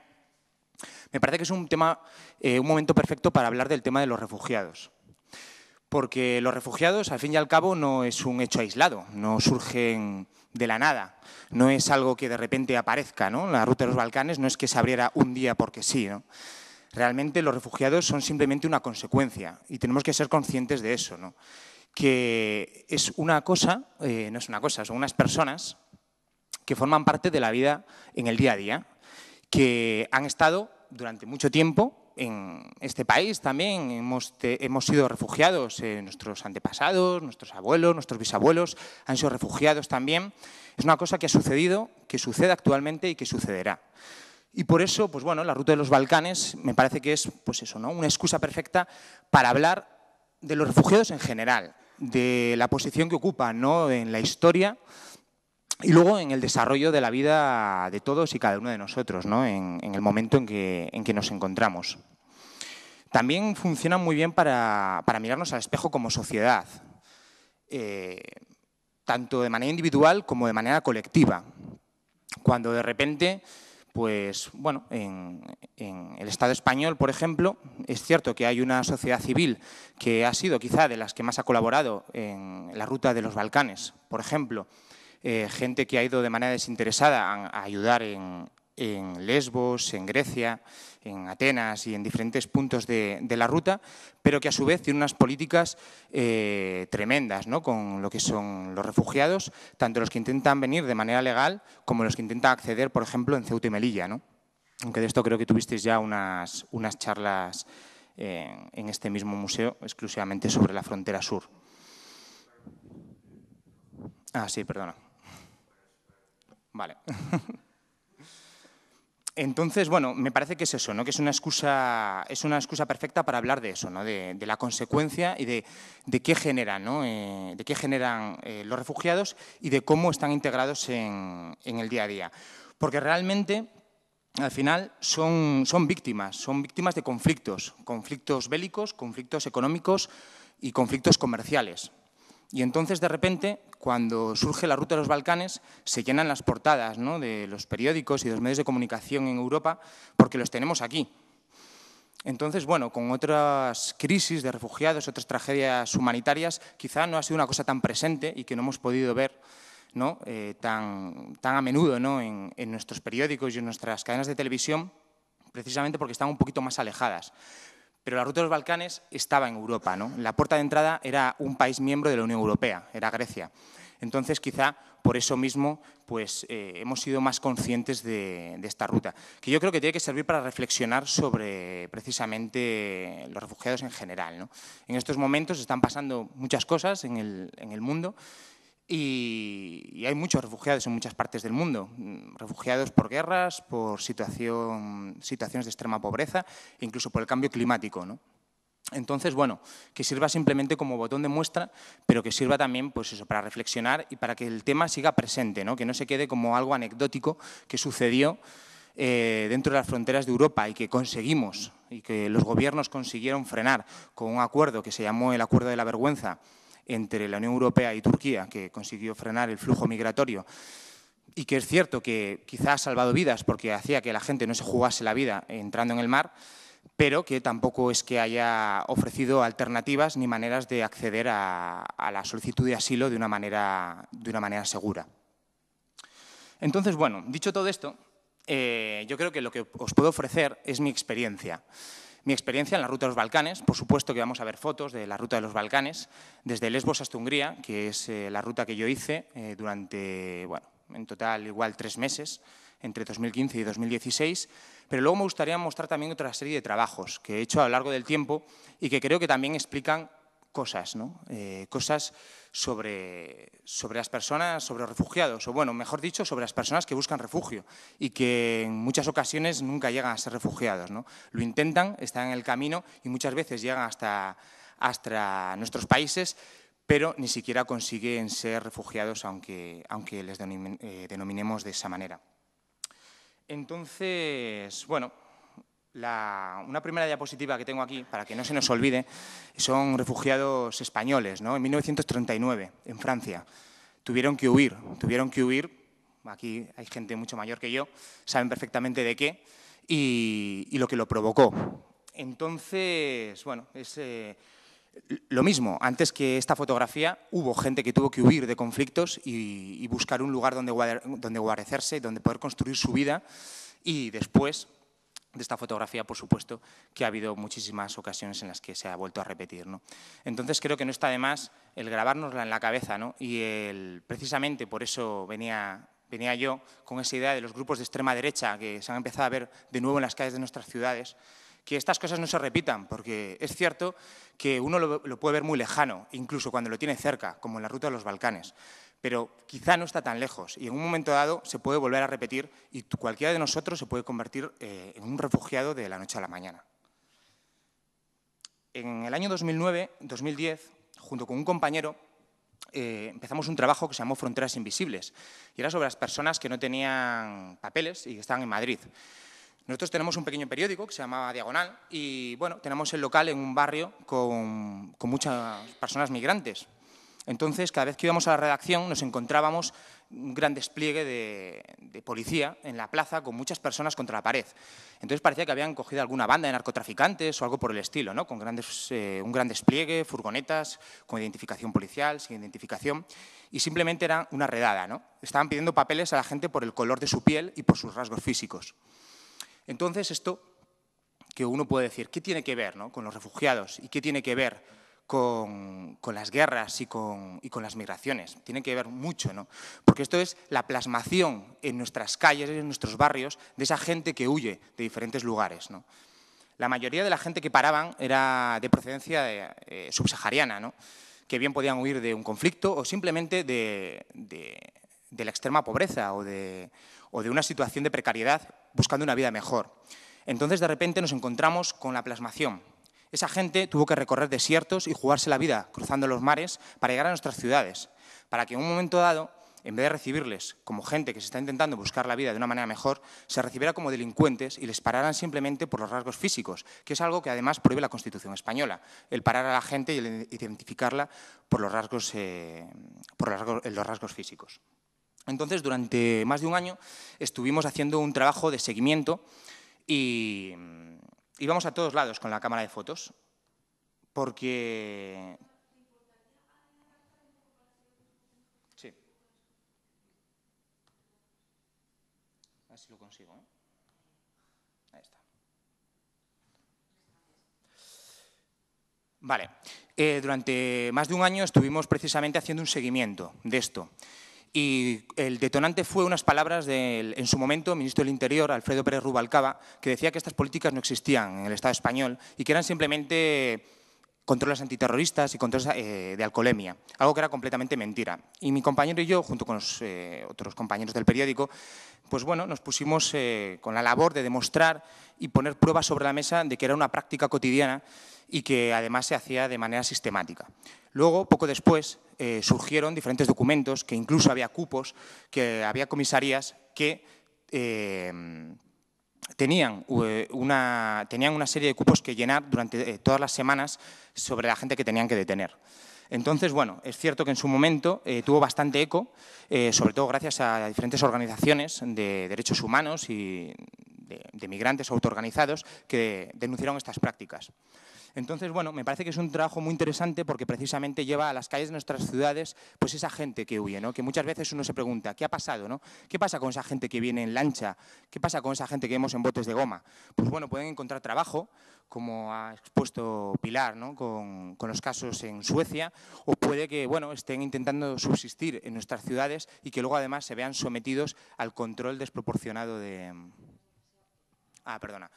Me parece que es un, tema, eh, un momento perfecto para hablar del tema de los refugiados. Porque los refugiados, al fin y al cabo, no es un hecho aislado, no surgen de la nada, no es algo que de repente aparezca. ¿no? La ruta de los Balcanes no es que se abriera un día porque sí. Realmente los refugiados son simplemente una consecuencia y tenemos que ser conscientes de eso. Que es una cosa, eh, no es una cosa, son unas personas que forman parte de la vida en el día a día, que han estado durante mucho tiempo en este país también hemos, sido refugiados, eh, nuestros antepasados, nuestros abuelos, nuestros bisabuelos han sido refugiados también. Es una cosa que ha sucedido, que sucede actualmente y que sucederá. Y por eso, pues bueno, la ruta de los Balcanes me parece que es, pues eso, ¿no? una excusa perfecta para hablar de los refugiados en general, de la posición que ocupan ¿no? en la historia y luego en el desarrollo de la vida de todos y cada uno de nosotros, ¿no? en, el momento en que, en que, nos encontramos. También funciona muy bien para, mirarnos al espejo como sociedad, eh, tanto de manera individual como de manera colectiva. Cuando de repente, pues bueno, en, en el Estado español, por ejemplo, es cierto que hay una sociedad civil que ha sido quizá de las que más ha colaborado en la ruta de los Balcanes, por ejemplo, eh, gente que ha ido de manera desinteresada a, ayudar en, Lesbos, en Grecia, en Atenas y en diferentes puntos de, la ruta, pero que a su vez tiene unas políticas eh, tremendas ¿no? con lo que son los refugiados, tanto los que intentan venir de manera legal como los que intentan acceder, por ejemplo, en Ceuta y Melilla. ¿no? Aunque de esto creo que tuvisteis ya unas, unas charlas en este mismo museo exclusivamente sobre la frontera sur. Ah, sí, perdona. Vale. Entonces, bueno, me parece que es eso, ¿no? que es una excusa, es una excusa perfecta para hablar de eso, ¿no? de, la consecuencia y de, qué generan, ¿no? Eh, de qué generan eh, los refugiados y de cómo están integrados en, el día a día. Porque realmente, al final, son, son víctimas, son víctimas de conflictos, conflictos bélicos, conflictos económicos y conflictos comerciales. Y entonces, de repente, cuando surge la ruta de los Balcanes, se llenan las portadas de los periódicos y de los medios de comunicación en Europa porque los tenemos aquí. Entonces, bueno, con otras crisis de refugiados, otras tragedias humanitarias, quizá no ha sido una cosa tan presente y que no hemos podido ver eh, tan, tan, a menudo en, en nuestros periódicos y en nuestras cadenas de televisión, precisamente porque están un poquito más alejadas. Pero la ruta de los Balcanes estaba en Europa. ¿no? La puerta de entrada era un país miembro de la Unión Europea, era Grecia. Entonces, quizá por eso mismo pues, eh, hemos sido más conscientes de, esta ruta, que yo creo que tiene que servir para reflexionar sobre precisamente los refugiados en general. En estos momentos están pasando muchas cosas en el mundo y, hay muchos refugiados en muchas partes del mundo, refugiados por guerras, por situación, situaciones de extrema pobreza, incluso por el cambio climático. ¿no? Entonces, bueno, que sirva simplemente como botón de muestra, pero que sirva también pues para reflexionar y para que el tema siga presente, ¿no? que no se quede como algo anecdótico que sucedió eh, dentro de las fronteras de Europa y que conseguimos, y que los gobiernos consiguieron frenar con un acuerdo que se llamó el Acuerdo de la Vergüenza, entre la Unión Europea y Turquía, que consiguió frenar el flujo migratorio, y que es cierto que quizá ha salvado vidas porque hacía que la gente no se jugase la vida entrando en el mar, pero que tampoco es que haya ofrecido alternativas ni maneras de acceder a, la solicitud de asilo de una, manera, de una manera segura. Entonces, bueno, dicho todo esto, eh, yo creo que lo que os puedo ofrecer es mi experiencia mi experiencia en la ruta de los Balcanes. Por supuesto que vamos a ver fotos de la ruta de los Balcanes, desde Lesbos hasta Hungría, que es eh, la ruta que yo hice eh, durante, bueno, en total igual tres meses, entre 2015 y 2016. Pero luego me gustaría mostrar también otra serie de trabajos que he hecho a lo largo del tiempo y que creo que también explican cosas, ¿no? Eh, cosas sobre, sobre las personas, sobre los refugiados, o bueno, mejor dicho, sobre las personas que buscan refugio y que en muchas ocasiones nunca llegan a ser refugiados. ¿no? Lo intentan, están en el camino y muchas veces llegan hasta, hasta nuestros países, pero ni siquiera consiguen ser refugiados aunque, aunque les eh, denominemos de esa manera. Entonces, bueno, una primera diapositiva que tengo aquí, para que no se nos olvide, son refugiados españoles, ¿no? En 1939, en Francia. Tuvieron que huir, tuvieron que huir, aquí hay gente mucho mayor que yo, saben perfectamente de qué, y, lo que lo provocó. Entonces, bueno, es eh, lo mismo. Antes que esta fotografía, hubo gente que tuvo que huir de conflictos y, buscar un lugar donde, donde guarecerse, donde poder construir su vida, y después de esta fotografía, por supuesto, que ha habido muchísimas ocasiones en las que se ha vuelto a repetir. ¿no? Entonces creo que no está de más el grabárnosla en la cabeza ¿no? y el, precisamente por eso venía, venía yo con esa idea de los grupos de extrema derecha que se han empezado a ver de nuevo en las calles de nuestras ciudades, que estas cosas no se repitan, porque es cierto que uno lo, lo puede ver muy lejano, incluso cuando lo tiene cerca, como en la ruta de los Balcanes pero quizá no está tan lejos y en un momento dado se puede volver a repetir y cualquiera de nosotros se puede convertir eh, en un refugiado de la noche a la mañana. En el año 2009-2010, junto con un compañero, eh, empezamos un trabajo que se llamó Fronteras Invisibles y era sobre las personas que no tenían papeles y que estaban en Madrid. Nosotros tenemos un pequeño periódico que se llamaba Diagonal y bueno, tenemos el local en un barrio con muchas personas migrantes, entonces, cada vez que íbamos a la redacción nos encontrábamos un gran despliegue de, policía en la plaza con muchas personas contra la pared. Entonces parecía que habían cogido alguna banda de narcotraficantes o algo por el estilo, ¿no? con eh, un gran despliegue, furgonetas, con identificación policial, sin identificación, y simplemente era una redada. ¿no? Estaban pidiendo papeles a la gente por el color de su piel y por sus rasgos físicos. Entonces esto que uno puede decir, ¿qué tiene que ver con los refugiados y qué tiene que ver con, las guerras y con, las migraciones. Tiene que ver mucho, ¿no? Porque esto es la plasmación en nuestras calles, en nuestros barrios, de esa gente que huye de diferentes lugares. La mayoría de la gente que paraban era de procedencia eh, subsahariana, ¿no? que bien podían huir de un conflicto o simplemente de, la extrema pobreza o de una situación de precariedad buscando una vida mejor. Entonces, de repente, nos encontramos con la plasmación esa gente tuvo que recorrer desiertos y jugarse la vida cruzando los mares para llegar a nuestras ciudades, para que en un momento dado, en vez de recibirles como gente que se está intentando buscar la vida de una manera mejor, se recibiera como delincuentes y les pararan simplemente por los rasgos físicos, que es algo que además prohíbe la Constitución española, el parar a la gente y el identificarla por los rasgos, eh, por los rasgos físicos. Entonces, durante más de un año estuvimos haciendo un trabajo de seguimiento y íbamos a todos lados con la cámara de fotos, porque... Sí. A ver si lo consigo. ¿eh? Ahí está. Vale. Eh, durante más de un año estuvimos precisamente haciendo un seguimiento de esto. Y el detonante fue unas palabras del, en su momento, ministro del Interior, Alfredo Pérez Rubalcaba, que decía que estas políticas no existían en el Estado español y que eran simplemente controles antiterroristas y controles eh, de alcoholemia, algo que era completamente mentira. Y mi compañero y yo, junto con los eh, otros compañeros del periódico, pues bueno, nos pusimos eh, con la labor de demostrar y poner pruebas sobre la mesa de que era una práctica cotidiana y que además se hacía de manera sistemática. Luego, poco después, surgieron diferentes documentos, que incluso había cupos, que había comisarías que tenían, eh, una, tenían una serie de cupos que llenar durante todas las semanas sobre la gente que tenían que detener. Entonces, bueno, es cierto que en su momento tuvo bastante eco, sobre todo gracias a diferentes organizaciones de derechos humanos y de, de migrantes autoorganizados que denunciaron estas prácticas. Entonces, bueno, me parece que es un trabajo muy interesante porque precisamente lleva a las calles de nuestras ciudades pues esa gente que huye, ¿no? que muchas veces uno se pregunta, ¿qué ha pasado? No? ¿Qué pasa con esa gente que viene en lancha? ¿Qué pasa con esa gente que vemos en botes de goma? Pues bueno, pueden encontrar trabajo, como ha expuesto Pilar, ¿no? con, los casos en Suecia, o puede que bueno, estén intentando subsistir en nuestras ciudades y que luego además se vean sometidos al control desproporcionado de... Ah, perdona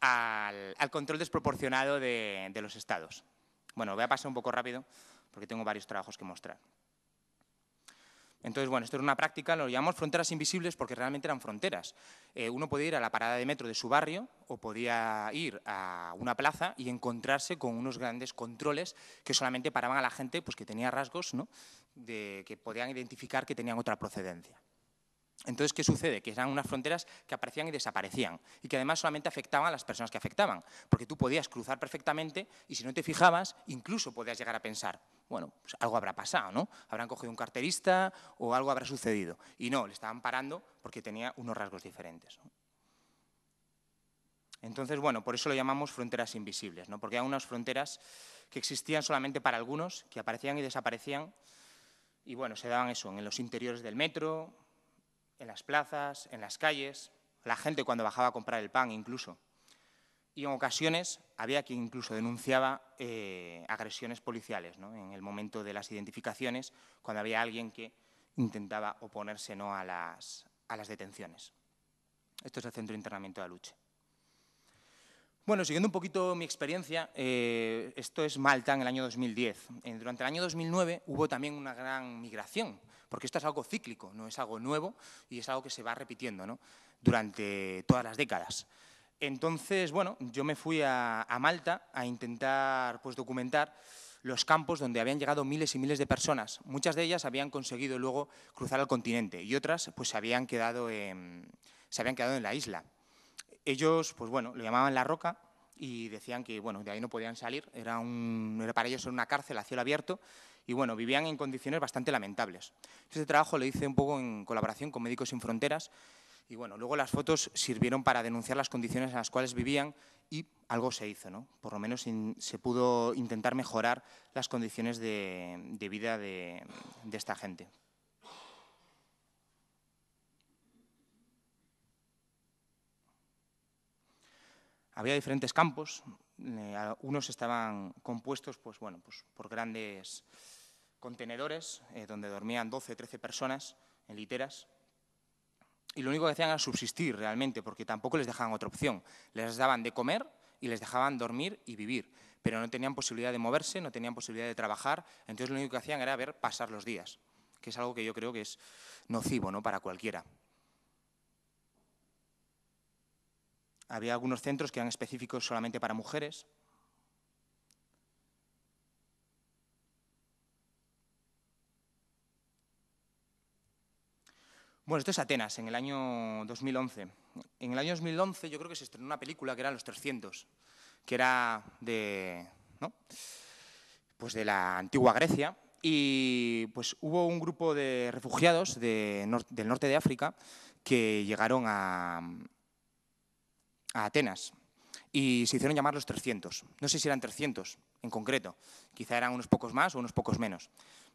al, control desproporcionado de, los estados. Bueno, voy a pasar un poco rápido porque tengo varios trabajos que mostrar. Entonces, bueno, esto era una práctica, lo llamamos fronteras invisibles porque realmente eran fronteras. Eh, uno podía ir a la parada de metro de su barrio o podía ir a una plaza y encontrarse con unos grandes controles que solamente paraban a la gente pues, que tenía rasgos ¿no? de, que podían identificar que tenían otra procedencia. Entonces, ¿qué sucede? Que eran unas fronteras que aparecían y desaparecían y que además solamente afectaban a las personas que afectaban, porque tú podías cruzar perfectamente y si no te fijabas, incluso podías llegar a pensar, bueno, pues algo habrá pasado, ¿no? Habrán cogido un carterista o algo habrá sucedido. Y no, le estaban parando porque tenía unos rasgos diferentes. Entonces, bueno, por eso lo llamamos fronteras invisibles, ¿no? porque hay unas fronteras que existían solamente para algunos, que aparecían y desaparecían, y bueno, se daban eso en los interiores del metro, en las plazas, en las calles, la gente cuando bajaba a comprar el pan incluso. Y en ocasiones había quien incluso denunciaba eh, agresiones policiales en el momento de las identificaciones, cuando había alguien que intentaba oponerse ¿no? a, las, a las detenciones. Esto es el Centro de Internamiento de Aluche. Bueno, siguiendo un poquito mi experiencia, eh, esto es Malta en el año 2010. durante el año 2009 hubo también una gran migración, porque esto es algo cíclico, no es algo nuevo y es algo que se va repitiendo durante todas las décadas. Entonces, bueno, yo me fui a, Malta a intentar pues, documentar los campos donde habían llegado miles y miles de personas. Muchas de ellas habían conseguido luego cruzar el continente y otras pues, se, habían quedado se habían quedado en la isla ellos, pues bueno, lo llamaban La Roca y decían que, bueno, de ahí no podían salir, era, un, era para ellos una cárcel a cielo abierto y, bueno, vivían en condiciones bastante lamentables. Este trabajo lo hice un poco en colaboración con Médicos Sin Fronteras y, bueno, luego las fotos sirvieron para denunciar las condiciones en las cuales vivían y algo se hizo, ¿no? Por lo menos se pudo intentar mejorar las condiciones de, vida de esta gente. Había diferentes campos, eh, unos estaban compuestos pues, bueno, pues, por grandes contenedores eh, donde dormían 12, 13 personas en literas y lo único que hacían era subsistir realmente porque tampoco les dejaban otra opción. Les daban de comer y les dejaban dormir y vivir, pero no tenían posibilidad de moverse, no tenían posibilidad de trabajar, entonces lo único que hacían era ver pasar los días, que es algo que yo creo que es nocivo ¿no? para cualquiera. Había algunos centros que eran específicos solamente para mujeres. Bueno, esto es Atenas, en el año 2011. En el año 2011 yo creo que se estrenó una película que era Los 300, que era de, pues de la antigua Grecia, y pues hubo un grupo de refugiados del norte de África que llegaron a, a Atenas y se hicieron llamar los 300. No sé si eran 300 en concreto, quizá eran unos pocos más o unos pocos menos.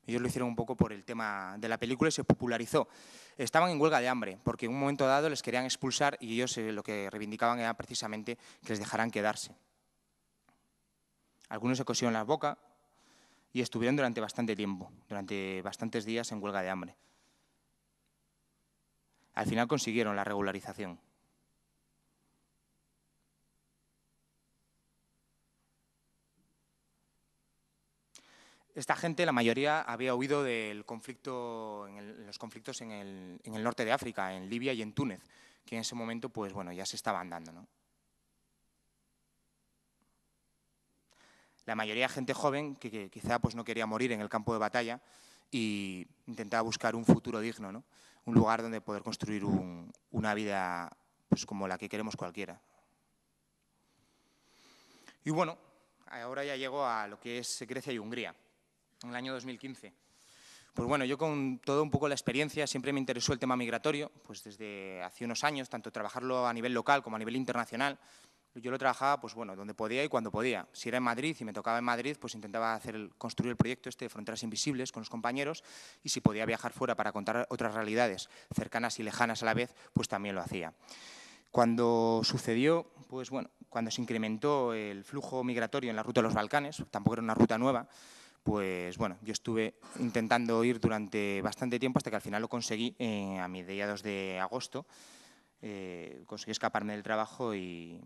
Ellos lo hicieron un poco por el tema de la película y se popularizó. Estaban en huelga de hambre porque en un momento dado les querían expulsar y ellos eh, lo que reivindicaban era precisamente que les dejaran quedarse. Algunos se cosieron la boca y estuvieron durante bastante tiempo, durante bastantes días en huelga de hambre. Al final consiguieron la regularización. Esta gente, la mayoría, había huido del conflicto, en los conflictos en el, norte de África, en Libia y en Túnez, que en ese momento pues, bueno, ya se estaban dando. La mayoría gente joven que, quizá pues, no quería morir en el campo de batalla y intentaba buscar un futuro digno, ¿no? un lugar donde poder construir una vida pues, como la que queremos cualquiera. Y bueno, ahora ya llego a lo que es Grecia y Hungría en el año 2015. Pues bueno, yo con todo un poco la experiencia siempre me interesó el tema migratorio, pues desde hace unos años, tanto trabajarlo a nivel local como a nivel internacional. Yo lo trabajaba pues bueno, donde podía y cuando podía. Si era en Madrid y me tocaba en Madrid, pues intentaba hacer construir el proyecto este de Fronteras Invisibles con los compañeros y si podía viajar fuera para contar otras realidades cercanas y lejanas a la vez, pues también lo hacía. Cuando sucedió, pues bueno, cuando se incrementó el flujo migratorio en la ruta de los Balcanes, tampoco era una ruta nueva, pues bueno, yo estuve intentando ir durante bastante tiempo hasta que al final lo conseguí eh, a mediados de agosto. Eh, conseguí escaparme del trabajo y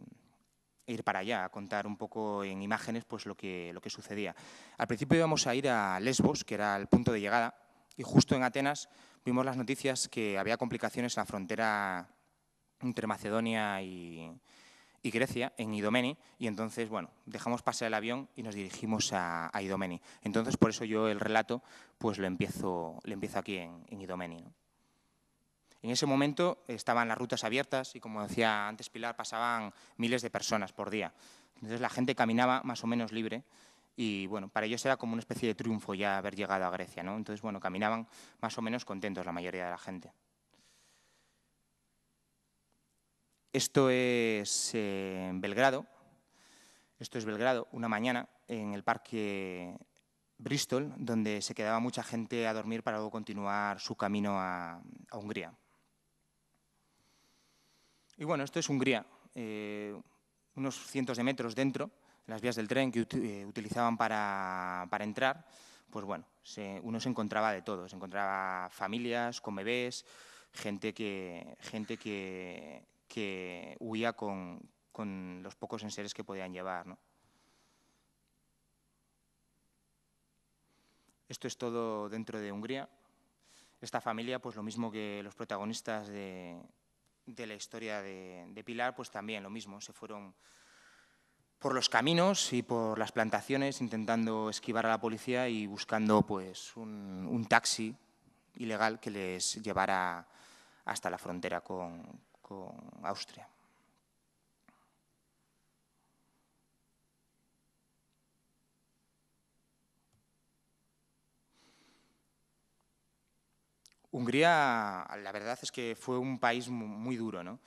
ir para allá, a contar un poco en imágenes pues lo que, lo que sucedía. Al principio íbamos a ir a Lesbos, que era el punto de llegada, y justo en Atenas vimos las noticias que había complicaciones en la frontera entre Macedonia y, y Grecia, en Idomeni, y entonces, bueno, dejamos pasar el avión y nos dirigimos a, Idomeni. Entonces, por eso yo el relato, pues lo empiezo, lo empiezo aquí en, Idomeni. En ese momento estaban las rutas abiertas y, como decía antes Pilar, pasaban miles de personas por día. Entonces la gente caminaba más o menos libre y, bueno, para ellos era como una especie de triunfo ya haber llegado a Grecia, ¿no? Entonces, bueno, caminaban más o menos contentos la mayoría de la gente. Esto es eh, Belgrado. Esto es Belgrado, una mañana en el parque Bristol, donde se quedaba mucha gente a dormir para luego continuar su camino a, Hungría. Y bueno, esto es Hungría, eh, unos cientos de metros dentro, las vías del tren que eh, utilizaban para, entrar, pues bueno, uno se encontraba de todo, se encontraba familias con bebés, gente que, gente que, que huía con, con los pocos enseres que podían llevar. Esto es todo dentro de Hungría. Esta familia, pues lo mismo que los protagonistas de, la historia de, Pilar, pues también lo mismo, se fueron por los caminos y por las plantaciones intentando esquivar a la policía y buscando pues un, taxi ilegal que les llevara hasta la frontera con Austria. Hungría, la verdad es que fue un país muy duro, ¿no?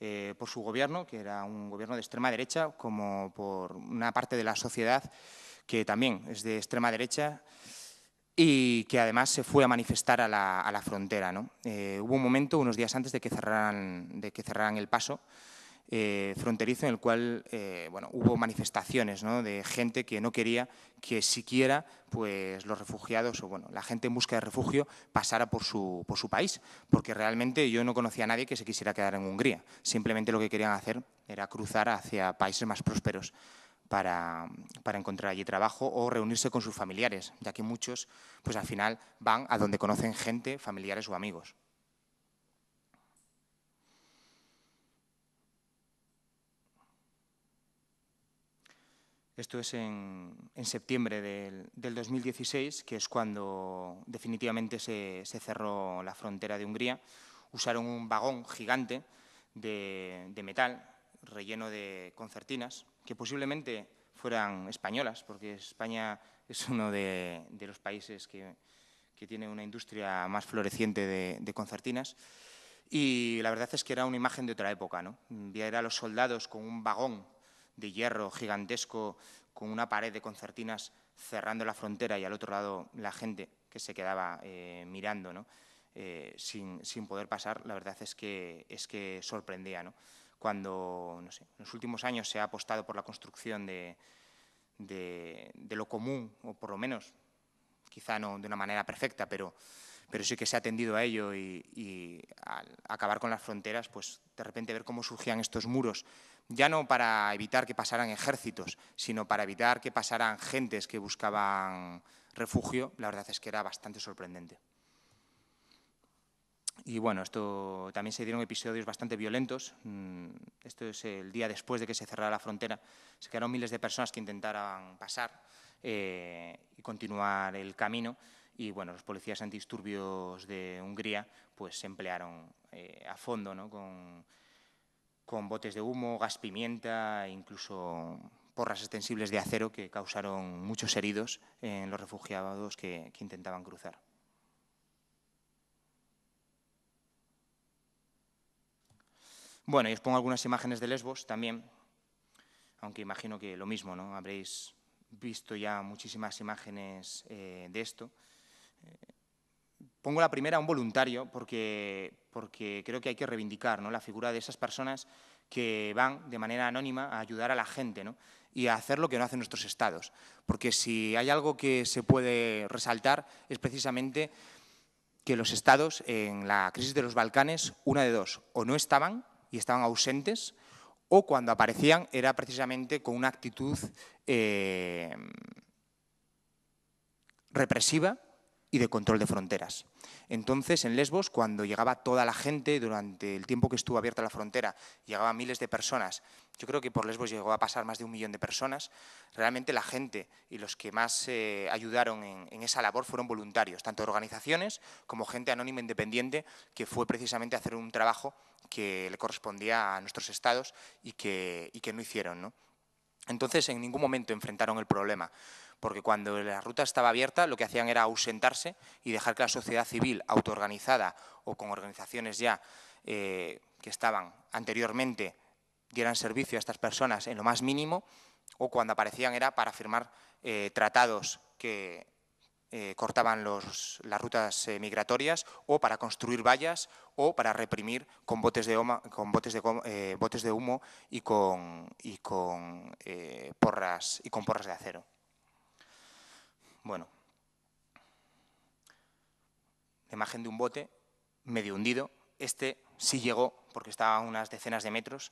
Eh, por su gobierno, que era un gobierno de extrema derecha, como por una parte de la sociedad que también es de extrema derecha y que además se fue a manifestar a la, frontera. ¿no? Eh, hubo un momento, unos días antes de que cerraran, de que cerraran el paso, eh, fronterizo en el cual eh, bueno, hubo manifestaciones de gente que no quería que siquiera pues, los refugiados o bueno, la gente en busca de refugio pasara por su, por su país, porque realmente yo no conocía a nadie que se quisiera quedar en Hungría. Simplemente lo que querían hacer era cruzar hacia países más prósperos para, encontrar allí trabajo o reunirse con sus familiares, ya que muchos pues al final van a donde conocen gente, familiares o amigos. Esto es en, septiembre del, 2016, que es cuando definitivamente se, cerró la frontera de Hungría. Usaron un vagón gigante de, metal relleno de concertinas, que posiblemente fueran españolas, porque España es uno de, los países que, tiene una industria más floreciente de, concertinas. Y la verdad es que era una imagen de otra época. ¿no? Ver a los soldados con un vagón de hierro gigantesco con una pared de concertinas cerrando la frontera y al otro lado la gente que se quedaba eh, mirando ¿no? Eh, sin, poder pasar, la verdad es que, es que sorprendía. ¿no? Cuando no sé, en los últimos años se ha apostado por la construcción de, de, lo común, o por lo menos, quizá no de una manera perfecta, pero, pero sí que se ha atendido a ello y, y al acabar con las fronteras, pues de repente ver cómo surgían estos muros ya no para evitar que pasaran ejércitos, sino para evitar que pasaran gentes que buscaban refugio, la verdad es que era bastante sorprendente. Y bueno, esto también se dieron episodios bastante violentos. Mm, esto es el día después de que se cerrara la frontera. Se quedaron miles de personas que intentaran pasar eh, y continuar el camino. Y bueno, los policías antidisturbios de Hungría pues se emplearon eh, a fondo ¿no? con con botes de humo, gas pimienta e incluso porras extensibles de acero que causaron muchos heridos en los refugiados que, intentaban cruzar. Bueno, y os pongo algunas imágenes de Lesbos también, aunque imagino que lo mismo, ¿no? Habréis visto ya muchísimas imágenes eh, de esto. Eh, Pongo la primera a un voluntario porque, porque creo que hay que reivindicar ¿no? la figura de esas personas que van de manera anónima a ayudar a la gente ¿no? y a hacer lo que no hacen nuestros estados. Porque si hay algo que se puede resaltar es precisamente que los estados en la crisis de los Balcanes, una de dos, o no estaban y estaban ausentes, o cuando aparecían era precisamente con una actitud eh, represiva y de control de fronteras. Entonces, en Lesbos, cuando llegaba toda la gente, durante el tiempo que estuvo abierta la frontera, llegaban miles de personas, yo creo que por Lesbos llegó a pasar más de un millón de personas, realmente la gente y los que más eh, ayudaron en, esa labor fueron voluntarios, tanto organizaciones como gente anónima independiente, que fue precisamente hacer un trabajo que le correspondía a nuestros estados y que, y que no hicieron. ¿no? Entonces, en ningún momento enfrentaron el problema porque cuando la ruta estaba abierta lo que hacían era ausentarse y dejar que la sociedad civil autoorganizada o con organizaciones ya eh, que estaban anteriormente dieran servicio a estas personas en lo más mínimo o cuando aparecían era para firmar eh, tratados que eh, cortaban las rutas migratorias o para construir vallas o para reprimir con botes de, con botes de, botes de humo y con, y con porras de acero. Bueno, la imagen de un bote medio hundido. Este sí llegó porque estaba a unas decenas de metros,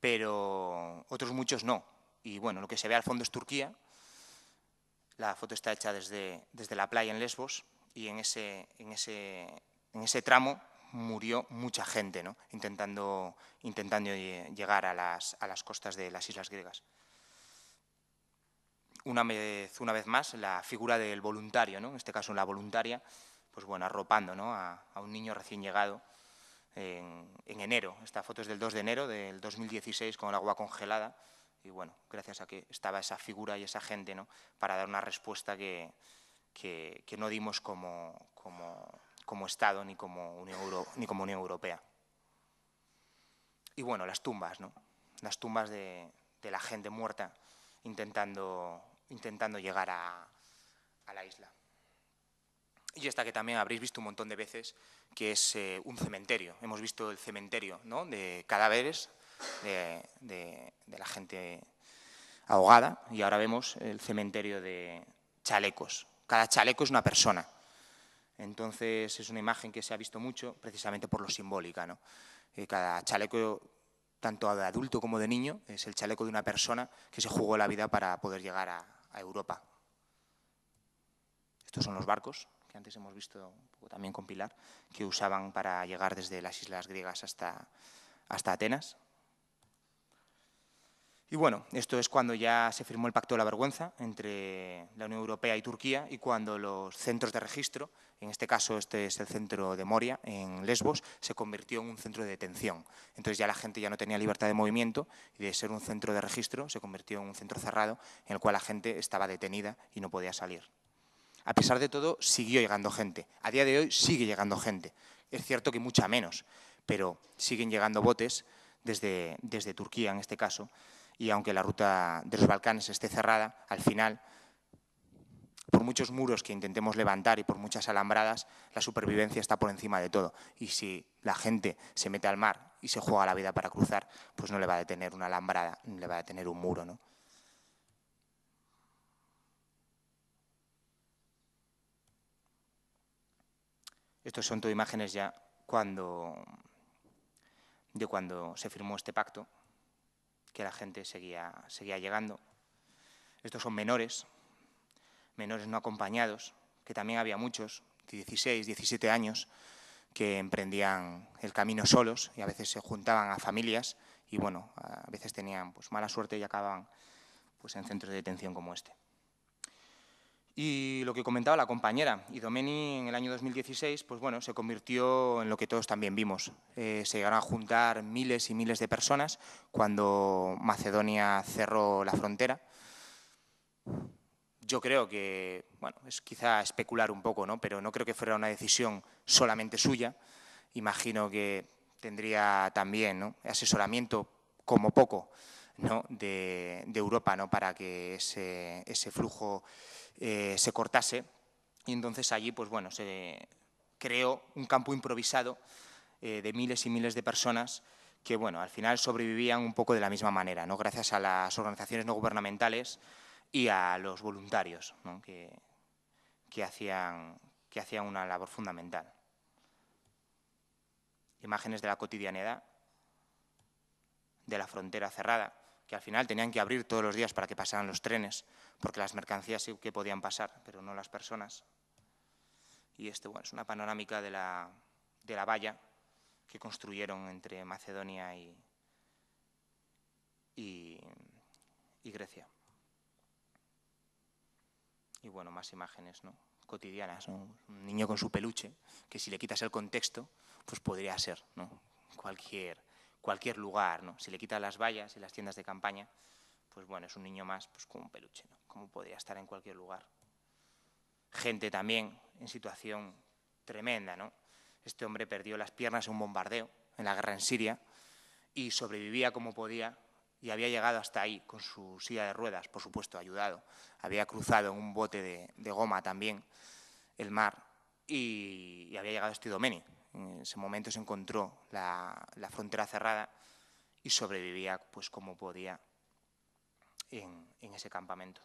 pero otros muchos no. Y bueno, lo que se ve al fondo es Turquía. La foto está hecha desde, desde la playa en Lesbos y en ese, en ese, en ese tramo murió mucha gente ¿no? intentando, intentando llegar a las, a las costas de las islas griegas una vez, una vez más la figura del voluntario, ¿no? en este caso la voluntaria, pues bueno, arropando ¿no? a, un niño recién llegado en, enero. Esta foto es del 2 de enero del 2016 con el agua congelada y bueno, gracias a que estaba esa figura y esa gente ¿no? para dar una respuesta que, que, no dimos como, como, como, Estado ni como, Unión ni como Unión Europea. Y bueno, las tumbas, ¿no? las tumbas de, de la gente muerta intentando intentando llegar a, la isla. Y esta que también habréis visto un montón de veces, que es eh, un cementerio. Hemos visto el cementerio de cadáveres de, la gente ahogada y ahora vemos el cementerio de chalecos. Cada chaleco es una persona. Entonces es una imagen que se ha visto mucho precisamente por lo simbólica. ¿no? Eh, cada chaleco, tanto de adulto como de niño, es el chaleco de una persona que se jugó la vida para poder llegar a, Europa. Estos son los barcos que antes hemos visto también con Pilar, que usaban para llegar desde las islas griegas hasta, hasta Atenas. Y bueno, esto es cuando ya se firmó el Pacto de la Vergüenza entre la Unión Europea y Turquía y cuando los centros de registro, en este caso este es el centro de Moria, en Lesbos, se convirtió en un centro de detención. Entonces ya la gente ya no tenía libertad de movimiento y de ser un centro de registro se convirtió en un centro cerrado en el cual la gente estaba detenida y no podía salir. A pesar de todo, siguió llegando gente. A día de hoy sigue llegando gente. Es cierto que mucha menos, pero siguen llegando botes desde, desde Turquía en este caso, y aunque la ruta de los Balcanes esté cerrada, al final, por muchos muros que intentemos levantar y por muchas alambradas, la supervivencia está por encima de todo. Y si la gente se mete al mar y se juega la vida para cruzar, pues no le va a detener una alambrada, ni le va a detener un muro. ¿no? Estos son todo imágenes ya cuando, de cuando se firmó este pacto, que la gente seguía, seguía llegando. Estos son menores, menores no acompañados, que también había muchos, de 16, 17 años, que emprendían el camino solos y a veces se juntaban a familias y bueno, a veces tenían pues, mala suerte y acababan pues, en centros de detención como este. Y lo que comentaba la compañera, Idomeni en el año 2016, pues bueno, se convirtió en lo que todos también vimos. Eh, se llegaron a juntar miles y miles de personas cuando Macedonia cerró la frontera. Yo creo que, bueno, es quizá especular un poco, ¿no? pero no creo que fuera una decisión solamente suya. Imagino que tendría también asesoramiento, como poco, ¿no? de, Europa ¿no? para que ese, ese flujo eh, se cortase y entonces allí pues bueno, se creó un campo improvisado eh, de miles y miles de personas que bueno, al final sobrevivían un poco de la misma manera, ¿no? gracias a las organizaciones no gubernamentales y a los voluntarios que, hacían, que hacían una labor fundamental. Imágenes de la cotidianidad, de la frontera cerrada, que al final tenían que abrir todos los días para que pasaran los trenes, porque las mercancías sí que podían pasar, pero no las personas. Y este bueno, es una panorámica de la, de la valla que construyeron entre Macedonia y, y, Grecia. Y bueno, más imágenes ¿no? cotidianas. Un niño con su peluche, que si le quitas el contexto, pues podría ser ¿no? cualquier, cualquier lugar. ¿no? Si le quitas las vallas y las tiendas de campaña, pues bueno, es un niño más pues como un peluche, ¿no? como podría estar en cualquier lugar. Gente también en situación tremenda, ¿no? Este hombre perdió las piernas en un bombardeo en la guerra en Siria y sobrevivía como podía y había llegado hasta ahí con su silla de ruedas, por supuesto, ayudado. Había cruzado en un bote de, goma también el mar y, había llegado a Stidomeni. En ese momento se encontró la frontera cerrada y sobrevivía pues como podía en, ese campamento.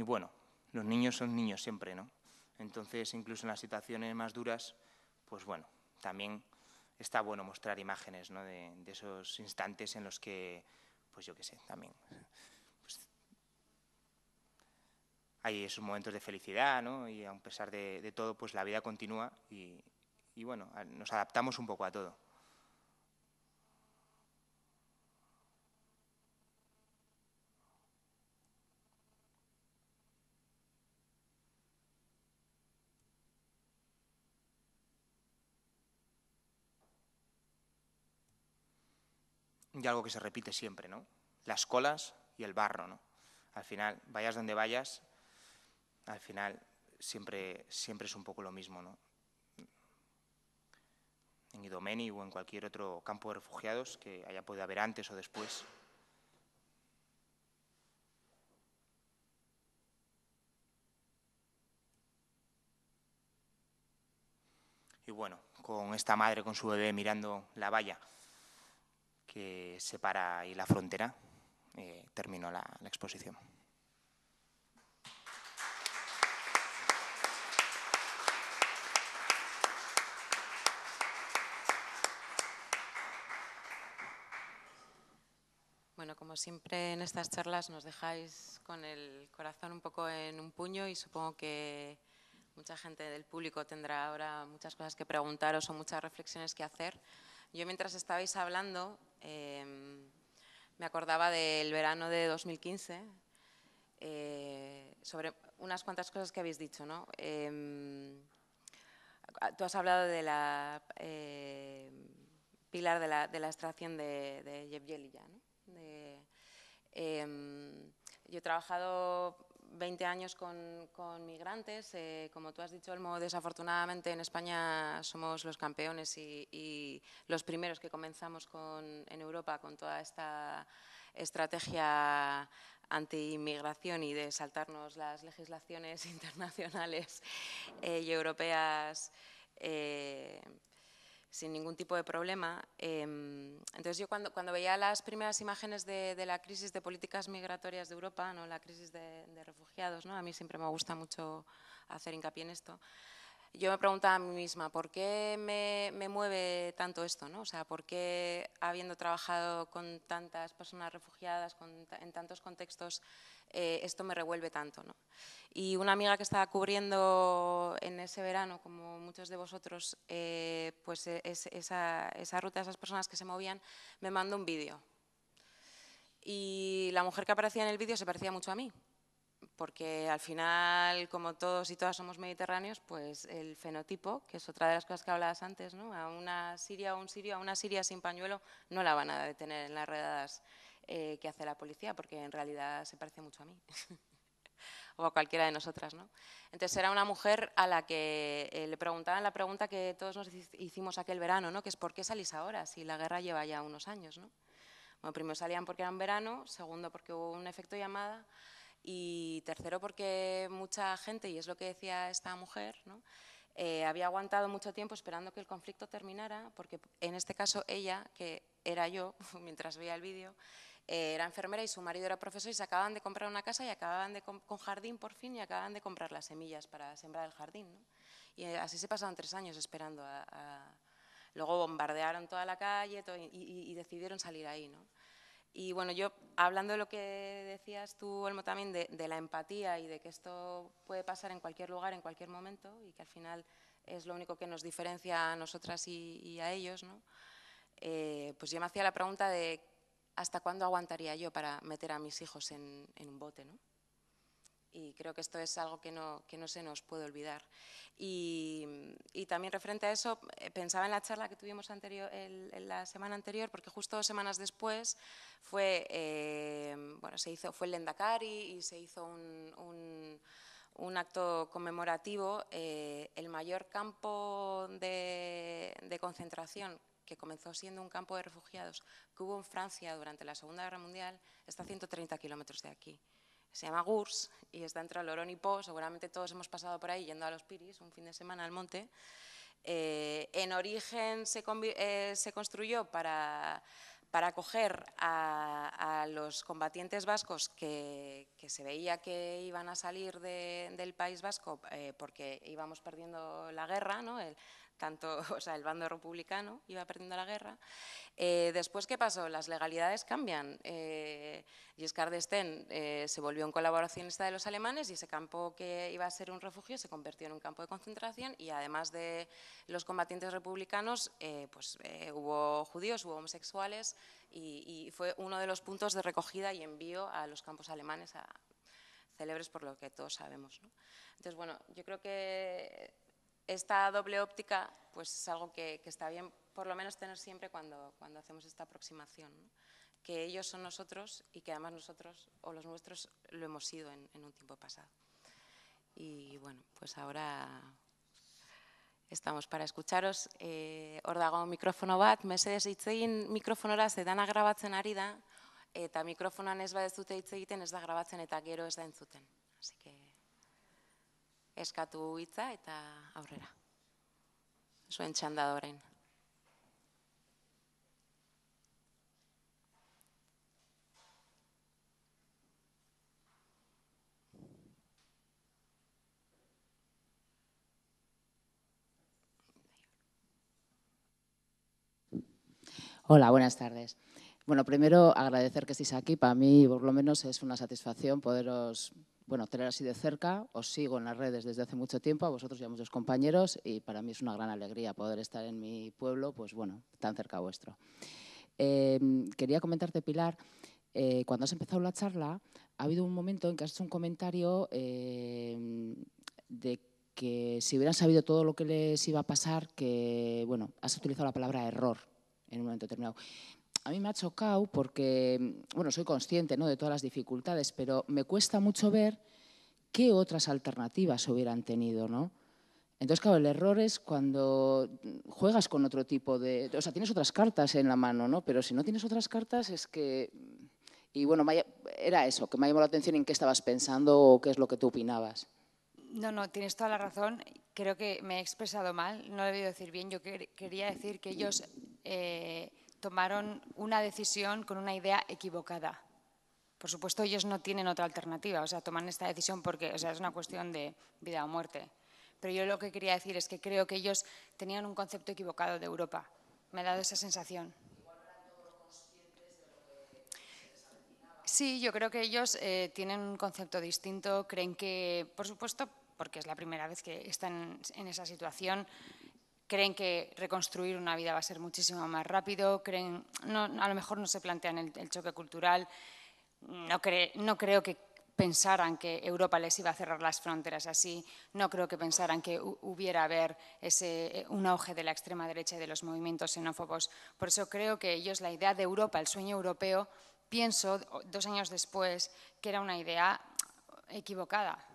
Y bueno, los niños son niños siempre, ¿no? Entonces, incluso en las situaciones más duras, pues bueno, también está bueno mostrar imágenes ¿no? de, esos instantes en los que, pues yo qué sé, también pues, hay esos momentos de felicidad, ¿no? Y a pesar de, todo, pues la vida continúa y, y bueno, nos adaptamos un poco a todo. Y algo que se repite siempre, ¿no? Las colas y el barro, ¿no? Al final, vayas donde vayas, al final siempre, siempre es un poco lo mismo, ¿no? En Idomeni o en cualquier otro campo de refugiados que haya podido haber antes o después. Y bueno, con esta madre con su bebé mirando la valla, que separa ahí la frontera, eh, terminó la, la exposición. Bueno, como siempre en estas charlas nos dejáis con el corazón un poco en un puño y supongo que mucha gente del público tendrá ahora muchas cosas que preguntaros o muchas reflexiones que hacer. Yo mientras estabais hablando em, me acordaba del verano de 2015 eh, sobre unas cuantas cosas que habéis dicho. ¿no? Em, tú has hablado de la eh, pilar de la, de extracción de, de ¿no? Em, yo he trabajado 20 años con, migrantes. Eh, como tú has dicho, Elmo, desafortunadamente en España somos los campeones y, los primeros que comenzamos en Europa con toda esta estrategia anti-inmigración y de saltarnos las legislaciones internacionales eh, y europeas. Eh, sin ningún tipo de problema. Em, entonces yo cuando, cuando, veía las primeras imágenes de, la crisis de políticas migratorias de Europa, ¿no? la crisis de, refugiados, ¿no? a mí siempre me gusta mucho hacer hincapié en esto, yo me preguntaba a mí misma, ¿por qué me, me, mueve tanto esto? ¿no? O sea, ¿por qué habiendo trabajado con tantas personas refugiadas, con, en tantos contextos, eh, esto me revuelve tanto? ¿no? Y una amiga que estaba cubriendo en ese verano, como muchos de vosotros, eh, pues e, esa, esa ruta, esas personas que se movían, me mandó un vídeo. Y la mujer que aparecía en el vídeo se parecía mucho a mí porque al final, como todos y todas somos mediterráneos, pues el fenotipo, que es otra de las cosas que hablabas antes, ¿no? a una siria o un sirio, a una siria sin pañuelo, no la van a detener en las redadas eh, que hace la policía, porque en realidad se parece mucho a mí. o a cualquiera de nosotras. ¿no? Entonces era una mujer a la que eh, le preguntaban la pregunta que todos nos hicimos aquel verano, ¿no? que es ¿por qué salís ahora si la guerra lleva ya unos años? ¿no? Bueno, primero salían porque era un verano, segundo porque hubo un efecto llamada, y tercero, porque mucha gente, y es lo que decía esta mujer, eh, había aguantado mucho tiempo esperando que el conflicto terminara, porque en este caso ella, que era yo, mientras veía el vídeo, eh, era enfermera y su marido era profesor y se acababan de comprar una casa y acababan de con jardín por fin y acababan de comprar las semillas para sembrar el jardín. Y eh, así se pasaron tres años esperando. A, Luego bombardearon toda la calle y, y, decidieron salir ahí. ¿no? Y bueno, yo hablando de lo que decías tú, Olmo, también de, la empatía y de que esto puede pasar en cualquier lugar, en cualquier momento, y que al final es lo único que nos diferencia a nosotras y, a ellos, ¿no? Eh, pues yo me hacía la pregunta de hasta cuándo aguantaría yo para meter a mis hijos en, en un bote, ¿no? y creo que esto es algo que no, que no se nos puede olvidar. Y, también referente a eso, eh, pensaba en la charla que tuvimos el, la semana anterior, porque justo dos semanas después fue, eh, bueno, se hizo, fue el Lendakari y se hizo un, acto conmemorativo, eh, el mayor campo de concentración que comenzó siendo un campo de refugiados que hubo en Francia durante la Segunda Guerra Mundial, está a 130 kilómetros de aquí se llama Gurs y está entre Lorón y Po. Seguramente todos hemos pasado por ahí yendo a los Piris un fin de semana al monte. Eh, en origen se, eh, se construyó para, para acoger a, los combatientes vascos que, se veía que iban a salir del País Vasco eh, porque íbamos perdiendo la guerra, ¿no? Tanto, o sea, el bando republicano iba perdiendo la guerra. Eh, después, ¿qué pasó? Las legalidades cambian. Eh, Giscard d'Estaing eh, se volvió un colaboracionista de los alemanes y ese campo que iba a ser un refugio se convirtió en un campo de concentración y además de los combatientes republicanos, eh, pues hubo judíos, hubo homosexuales y, fue uno de los puntos de recogida y envío a los campos alemanes célebres por lo que todos sabemos. Entonces, bueno, yo creo que esta doble óptica pues es algo que, está bien por lo menos tener siempre cuando, cuando hacemos esta aproximación, que ellos son nosotros y que además nosotros o los nuestros lo hemos sido en, un tiempo pasado. Y bueno, pues ahora estamos para escucharos. Eh, hor dago mikrofono bat, mesedez hitz egin mikrofonora ze dana grabatzen ari da, eta mikrofonan ez badezute hitz egiten ez da grabatzen eta gero ez da entzuten. Así que eskatu hitza eta aurrera. Zuen txanda. Hola, buenas tardes. Bueno, primero agradecer que estéis aquí. Para mí, por lo menos, es una satisfacción poderos bueno, tener así de cerca. Os sigo en las redes desde hace mucho tiempo, a vosotros y a muchos compañeros, y para mí es una gran alegría poder estar en mi pueblo, pues bueno, tan cerca vuestro. Em, quería comentarte, Pilar, eh, cuando has empezado la charla, ha habido un momento en que has hecho un comentario em, de que si hubieran sabido todo lo que les iba a pasar, que, bueno, has utilizado la palabra error en un momento determinado a mí me ha chocado porque, bueno, soy consciente ¿no? de todas las dificultades, pero me cuesta mucho ver qué otras alternativas hubieran tenido, ¿no? Entonces, claro, el error es cuando juegas con otro tipo de... O sea, tienes otras cartas en la mano, ¿no? Pero si no tienes otras cartas es que... Y bueno, era eso, que me ha llamado la atención en qué estabas pensando o qué es lo que tú opinabas. No, no, tienes toda la razón. Creo que me he expresado mal, no lo he debido decir bien. Yo quería decir que ellos eh, tomaron una decisión con una idea equivocada. Por supuesto, ellos no tienen otra alternativa, o sea, toman esta decisión porque o sea, es una cuestión de vida o muerte. Pero yo lo que quería decir es que creo que ellos tenían un concepto equivocado de Europa. Me ha dado esa sensación. Sí, yo creo que ellos eh, tienen un concepto distinto, creen que, por supuesto, porque es la primera vez que están en esa situación, creen que reconstruir una vida va a ser muchísimo más rápido, creen, a lo mejor no se plantean el, choque cultural, no, no creo que pensaran que Europa les iba a cerrar las fronteras así, no creo que pensaran que hubiera haber ese, un auge de la extrema derecha y de los movimientos xenófobos. Por eso creo que ellos la idea de Europa, el sueño europeo, pienso dos años después que era una idea equivocada.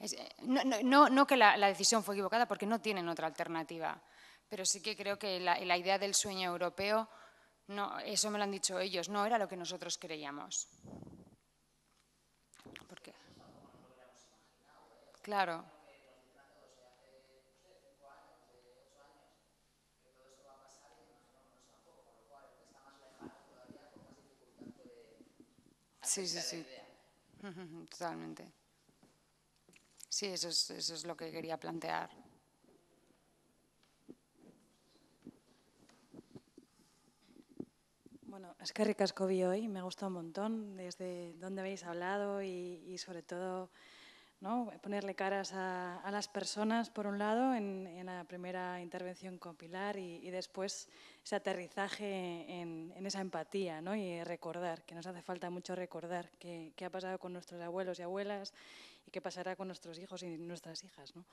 Eh, no, que la, decisión fue equivocada porque no tienen otra alternativa, pero sí que creo que la, idea del sueño europeo, no, eso me lo han dicho ellos, no era lo que nosotros creíamos. ¿Por qué? Claro. Sí, sí, sí. Totalmente. Sí, eso es, eso es lo que quería plantear. Bueno, es que ricasco vi hoy, me gusta un montón desde dónde habéis hablado y, sobre todo ¿no? ponerle caras a, las personas, por un lado, en, la primera intervención con Pilar y, después ese aterrizaje en, esa empatía ¿no? y recordar, que nos hace falta mucho recordar qué ha pasado con nuestros abuelos y abuelas y qué pasará con nuestros hijos y nuestras hijas. ¿no?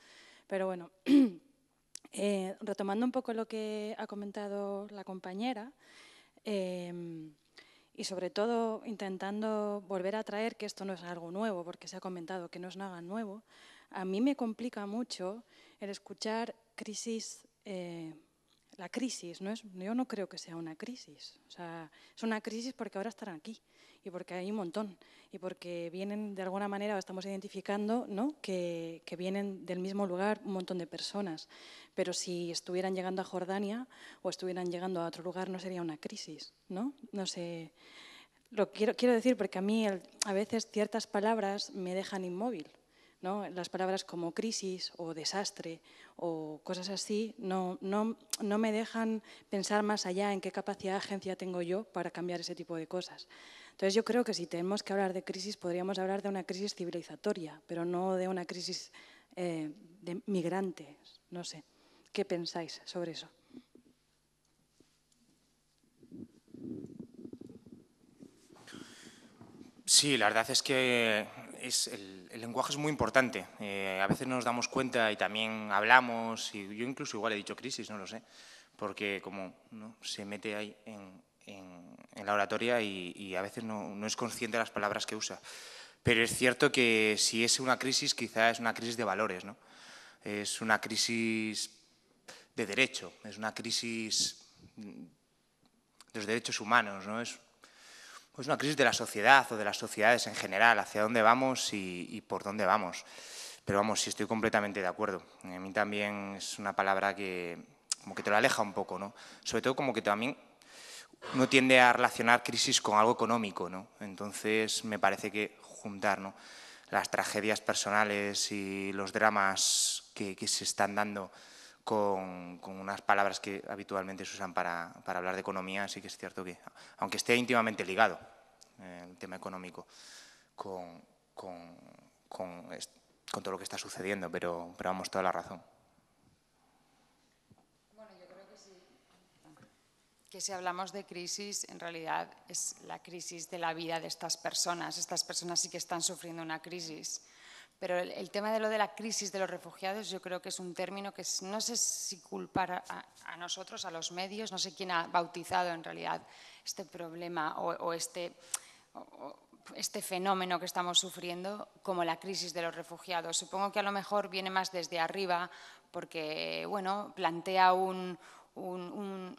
Pero bueno, eh, retomando un poco lo que ha comentado la compañera, em, y sobre todo intentando volver a traer que esto no es algo nuevo, porque se ha comentado que no es nada nuevo, a mí me complica mucho el escuchar crisis, eh, la crisis, ¿no es, yo no creo que sea una crisis. O sea, es una crisis porque ahora están aquí y porque hay un montón y porque vienen de alguna manera, estamos identificando ¿no? que, que, vienen del mismo lugar un montón de personas. Pero si estuvieran llegando a Jordania o estuvieran llegando a otro lugar no sería una crisis, ¿no? No sé. Lo quiero, quiero decir porque a mí a veces ciertas palabras me dejan inmóvil. ¿no? Las palabras como crisis o desastre o cosas así no, no, no me dejan pensar más allá en qué capacidad de agencia tengo yo para cambiar ese tipo de cosas. Entonces yo creo que si tenemos que hablar de crisis, podríamos hablar de una crisis civilizatoria, pero no de una crisis eh, de migrantes. No sé. ¿Qué pensáis sobre eso? Sí, la verdad es que es el, lenguaje es muy importante. Eh, a veces nos damos cuenta y también hablamos, y yo incluso igual he dicho crisis, no lo sé, porque como ¿no? se mete ahí en, en, la oratoria y, a veces no, es consciente de las palabras que usa. Pero es cierto que si es una crisis, quizá es una crisis de valores, ¿no? Es una crisis de derecho, es una crisis de los derechos humanos, ¿no? Es pues una crisis de la sociedad o de las sociedades en general, hacia dónde vamos y, y por dónde vamos. Pero vamos, sí estoy completamente de acuerdo. A mí también es una palabra que como que te lo aleja un poco, ¿no? Sobre todo como que también uno tiende a relacionar crisis con algo económico, ¿no? Entonces me parece que juntar ¿no? las tragedias personales y los dramas que, se están dando con, unas palabras que habitualmente se usan para, hablar de economía, sí que es cierto que, aunque esté íntimamente ligado eh, el tema económico con, con, todo lo que está sucediendo, pero, pero vamos, toda la razón. Que si hablamos de crisis, en realidad es la crisis de la vida de estas personas. Estas personas sí que están sufriendo una crisis. Pero el, tema de lo de la crisis de los refugiados yo creo que es un término que no sé si culpar a, nosotros, a los medios, no sé quién ha bautizado en realidad este problema o, este, este fenómeno que estamos sufriendo como la crisis de los refugiados. Supongo que a lo mejor viene más desde arriba porque bueno, plantea un, un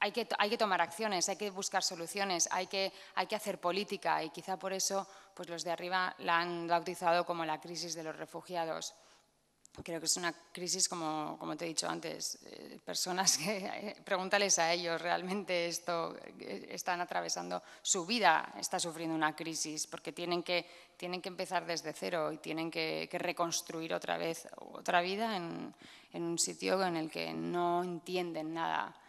hay que, tomar acciones, hay que buscar soluciones, hay que, hacer política y quizá por eso pues los de arriba la han bautizado como la crisis de los refugiados. Creo que es una crisis, como, te he dicho antes, eh, personas que, eh, pregúntales a ellos, realmente esto, eh, están atravesando su vida, está sufriendo una crisis, porque tienen que, empezar desde cero y tienen que, reconstruir otra vez otra vida en un sitio en el que no entienden nada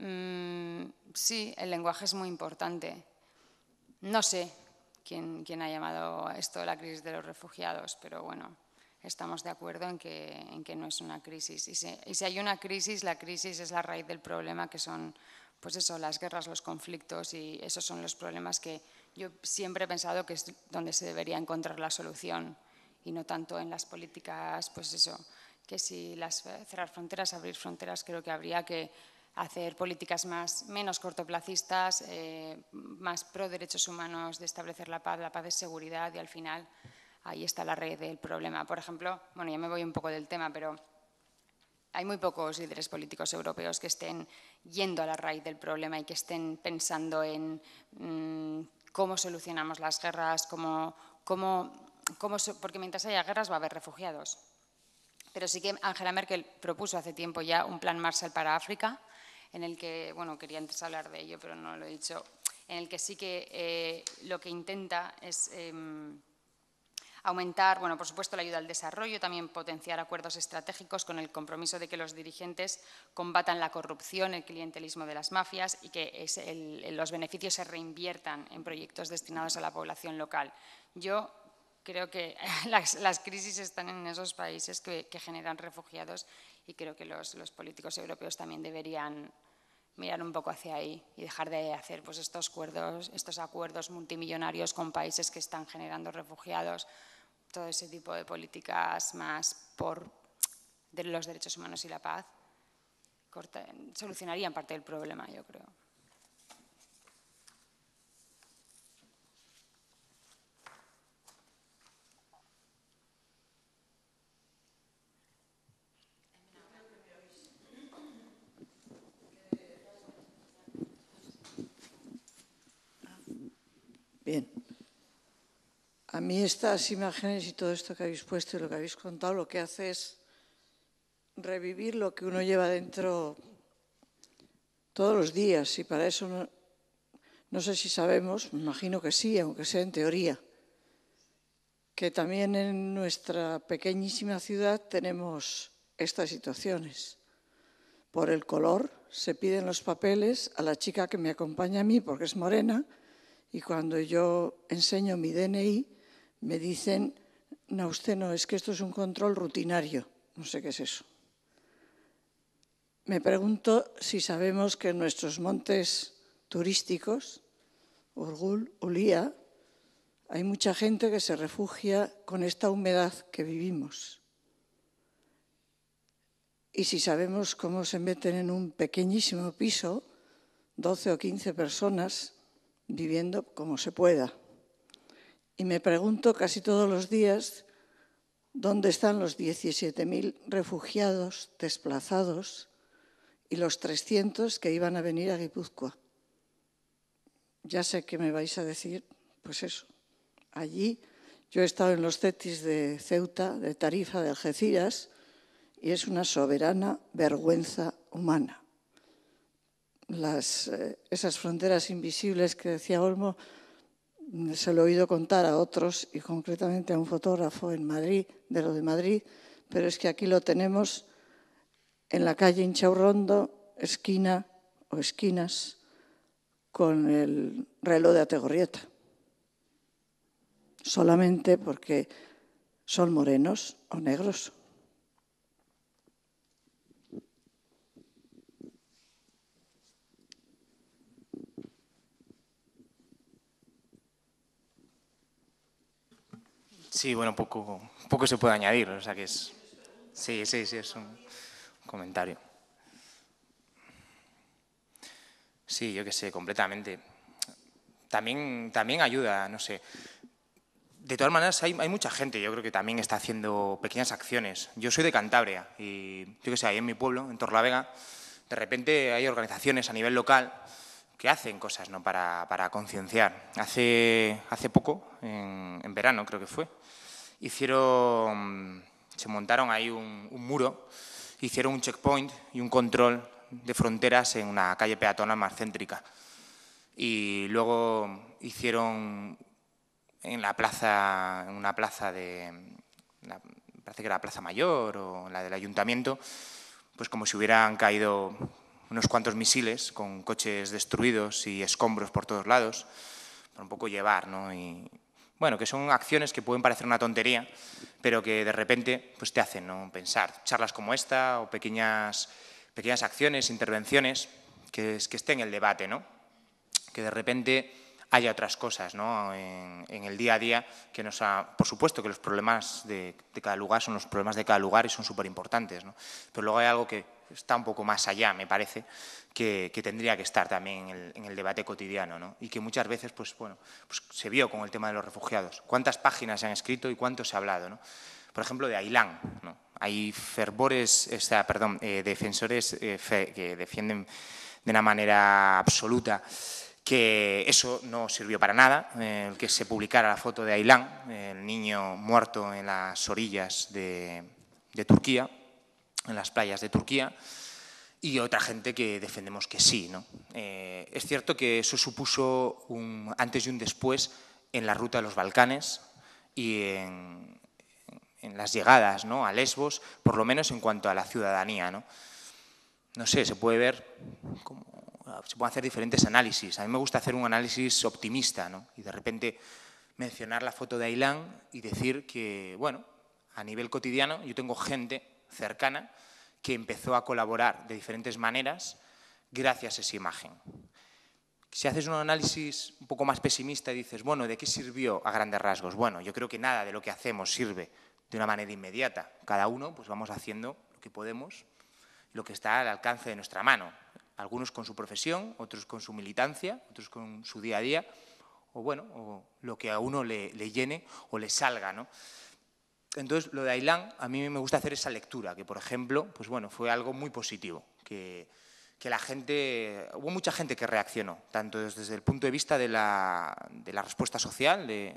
Mm, sí, el lenguaje es muy importante. No sé quién, quién, ha llamado esto la crisis de los refugiados, pero bueno, estamos de acuerdo en que, en que no es una crisis. Y si, y si, hay una crisis, la crisis es la raíz del problema, que son pues eso, las guerras, los conflictos, y esos son los problemas que yo siempre he pensado que es donde se debería encontrar la solución, y no tanto en las políticas, pues eso, que si las cerrar fronteras, abrir fronteras, creo que habría que hacer políticas más, menos cortoplacistas, eh, más pro derechos humanos, de establecer la paz, la paz es seguridad y al final ahí está la red del problema. Por ejemplo, bueno, ya me voy un poco del tema, pero hay muy pocos líderes políticos europeos que estén yendo a la raíz del problema y que estén pensando en mm, cómo solucionamos las guerras, cómo, cómo, cómo, porque mientras haya guerras va a haber refugiados. Pero sí que Angela Merkel propuso hace tiempo ya un plan Marshall para África, en el que, bueno, quería antes hablar de ello, pero no lo he dicho, en el que sí que eh, lo que intenta es em, aumentar, bueno, por supuesto, la ayuda al desarrollo, también potenciar acuerdos estratégicos con el compromiso de que los dirigentes combatan la corrupción, el clientelismo de las mafias y que los beneficios se reinviertan en proyectos destinados a la población local. Yo creo que las, crisis están en esos países que generan refugiados y creo que los, políticos europeos también deberían mirar un poco hacia ahí y dejar de hacer pues, estos, acuerdos, estos acuerdos multimillonarios con países que están generando refugiados, todo ese tipo de políticas más por de los derechos humanos y la paz, solucionarían parte del problema, yo creo. Bien. A mí estas imágenes y todo esto que habéis puesto y lo que habéis contado lo que hace es revivir lo que uno lleva dentro todos los días y para eso no, no sé si sabemos, me imagino que sí, aunque sea en teoría, que también en nuestra pequeñísima ciudad tenemos estas situaciones. Por el color se piden los papeles a la chica que me acompaña a mí porque es morena y cuando yo enseño mi DNI me dicen, no, usted no, es que esto es un control rutinario. No sé qué es eso. Me pregunto si sabemos que en nuestros montes turísticos, Urgul, Ulía, hay mucha gente que se refugia con esta humedad que vivimos. Y si sabemos cómo se meten en un pequeñísimo piso, 12 o 15 personas viviendo como se pueda. Y me pregunto casi todos los días dónde están los 17.000 refugiados desplazados y los 300 que iban a venir a Guipúzcoa. Ya sé que me vais a decir, pues eso, allí yo he estado en los CETIS de Ceuta, de Tarifa, de Algeciras, y es una soberana vergüenza humana. Las, eh, esas fronteras invisibles que decía Olmo, se lo he oído contar a otros y concretamente a un fotógrafo en Madrid, de lo de Madrid, pero es que aquí lo tenemos en la calle Inchaurrondo, esquina o esquinas, con el reloj de Ategorrieta. Solamente porque son morenos o negros. Sí, bueno, poco, poco se puede añadir, o sea que es... Sí, sí, sí, es un comentario. Sí, yo qué sé, completamente. También, también ayuda, no sé. De todas maneras, hay, mucha gente, yo creo que también está haciendo pequeñas acciones. Yo soy de Cantabria y yo qué sé, ahí en mi pueblo, en Torlavega, de repente hay organizaciones a nivel local que hacen cosas ¿no? para, para concienciar. Hace, hace poco, en verano creo que fue, hicieron, se montaron ahí un, un, muro, hicieron un checkpoint y un control de fronteras en una calle peatonal más céntrica. Y luego hicieron en la plaza, en una plaza de, la, parece que era la Plaza Mayor o la del Ayuntamiento, pues como si hubieran caído unos cuantos misiles con coches destruidos y escombros por todos lados, para un poco llevar, ¿no? Y, bueno, que son acciones que pueden parecer una tontería, pero que de repente pues, te hacen ¿no? pensar. Charlas como esta o pequeñas, pequeñas acciones, intervenciones, que, que estén en el debate, ¿no? que de repente haya otras cosas ¿no? en, en, el día a día que nos ha... Por supuesto que los problemas de, de cada lugar son los problemas de cada lugar y son súper importantes, ¿no? pero luego hay algo que está un poco más allá, me parece, que, tendría que estar también en el, debate cotidiano ¿no? y que muchas veces pues, bueno, pues se vio con el tema de los refugiados. ¿Cuántas páginas se han escrito y cuánto se ha hablado? ¿no? Por ejemplo, de Ailán. Hay fervores, perdón, eh, defensores eh, que defienden de una manera absoluta que eso no sirvió para nada, eh, el que se publicara la foto de Ailán, el niño muerto en las orillas de Turquía, en las playas de Turquía, y otra gente que defendemos que sí. ¿no? Eh, es cierto que eso supuso un antes y un después en la ruta de los Balcanes y en, en las llegadas ¿no? a Lesbos, por lo menos en cuanto a la ciudadanía. ¿no? no sé, se puede ver como se pueden hacer diferentes análisis. A mí me gusta hacer un análisis optimista ¿no? y de repente mencionar la foto de Ailán y decir que, bueno, a nivel cotidiano yo tengo gente cercana que empezó a colaborar de diferentes maneras gracias a esa imagen. Si haces un análisis un poco más pesimista y dices, bueno, ¿de qué sirvió a grandes rasgos? Bueno, yo creo que nada de lo que hacemos sirve de una manera inmediata. Cada uno pues vamos haciendo lo que podemos, lo que está al alcance de nuestra mano. Algunos con su profesión, otros con su militancia, otros con su día a día, o bueno, o lo que a uno le, le llene o le salga, ¿no? Entonces, lo de Ailán, a mí me gusta hacer esa lectura, que por ejemplo, pues bueno, fue algo muy positivo, que, que la gente, hubo mucha gente que reaccionó, tanto desde el punto de vista de la, respuesta social, de,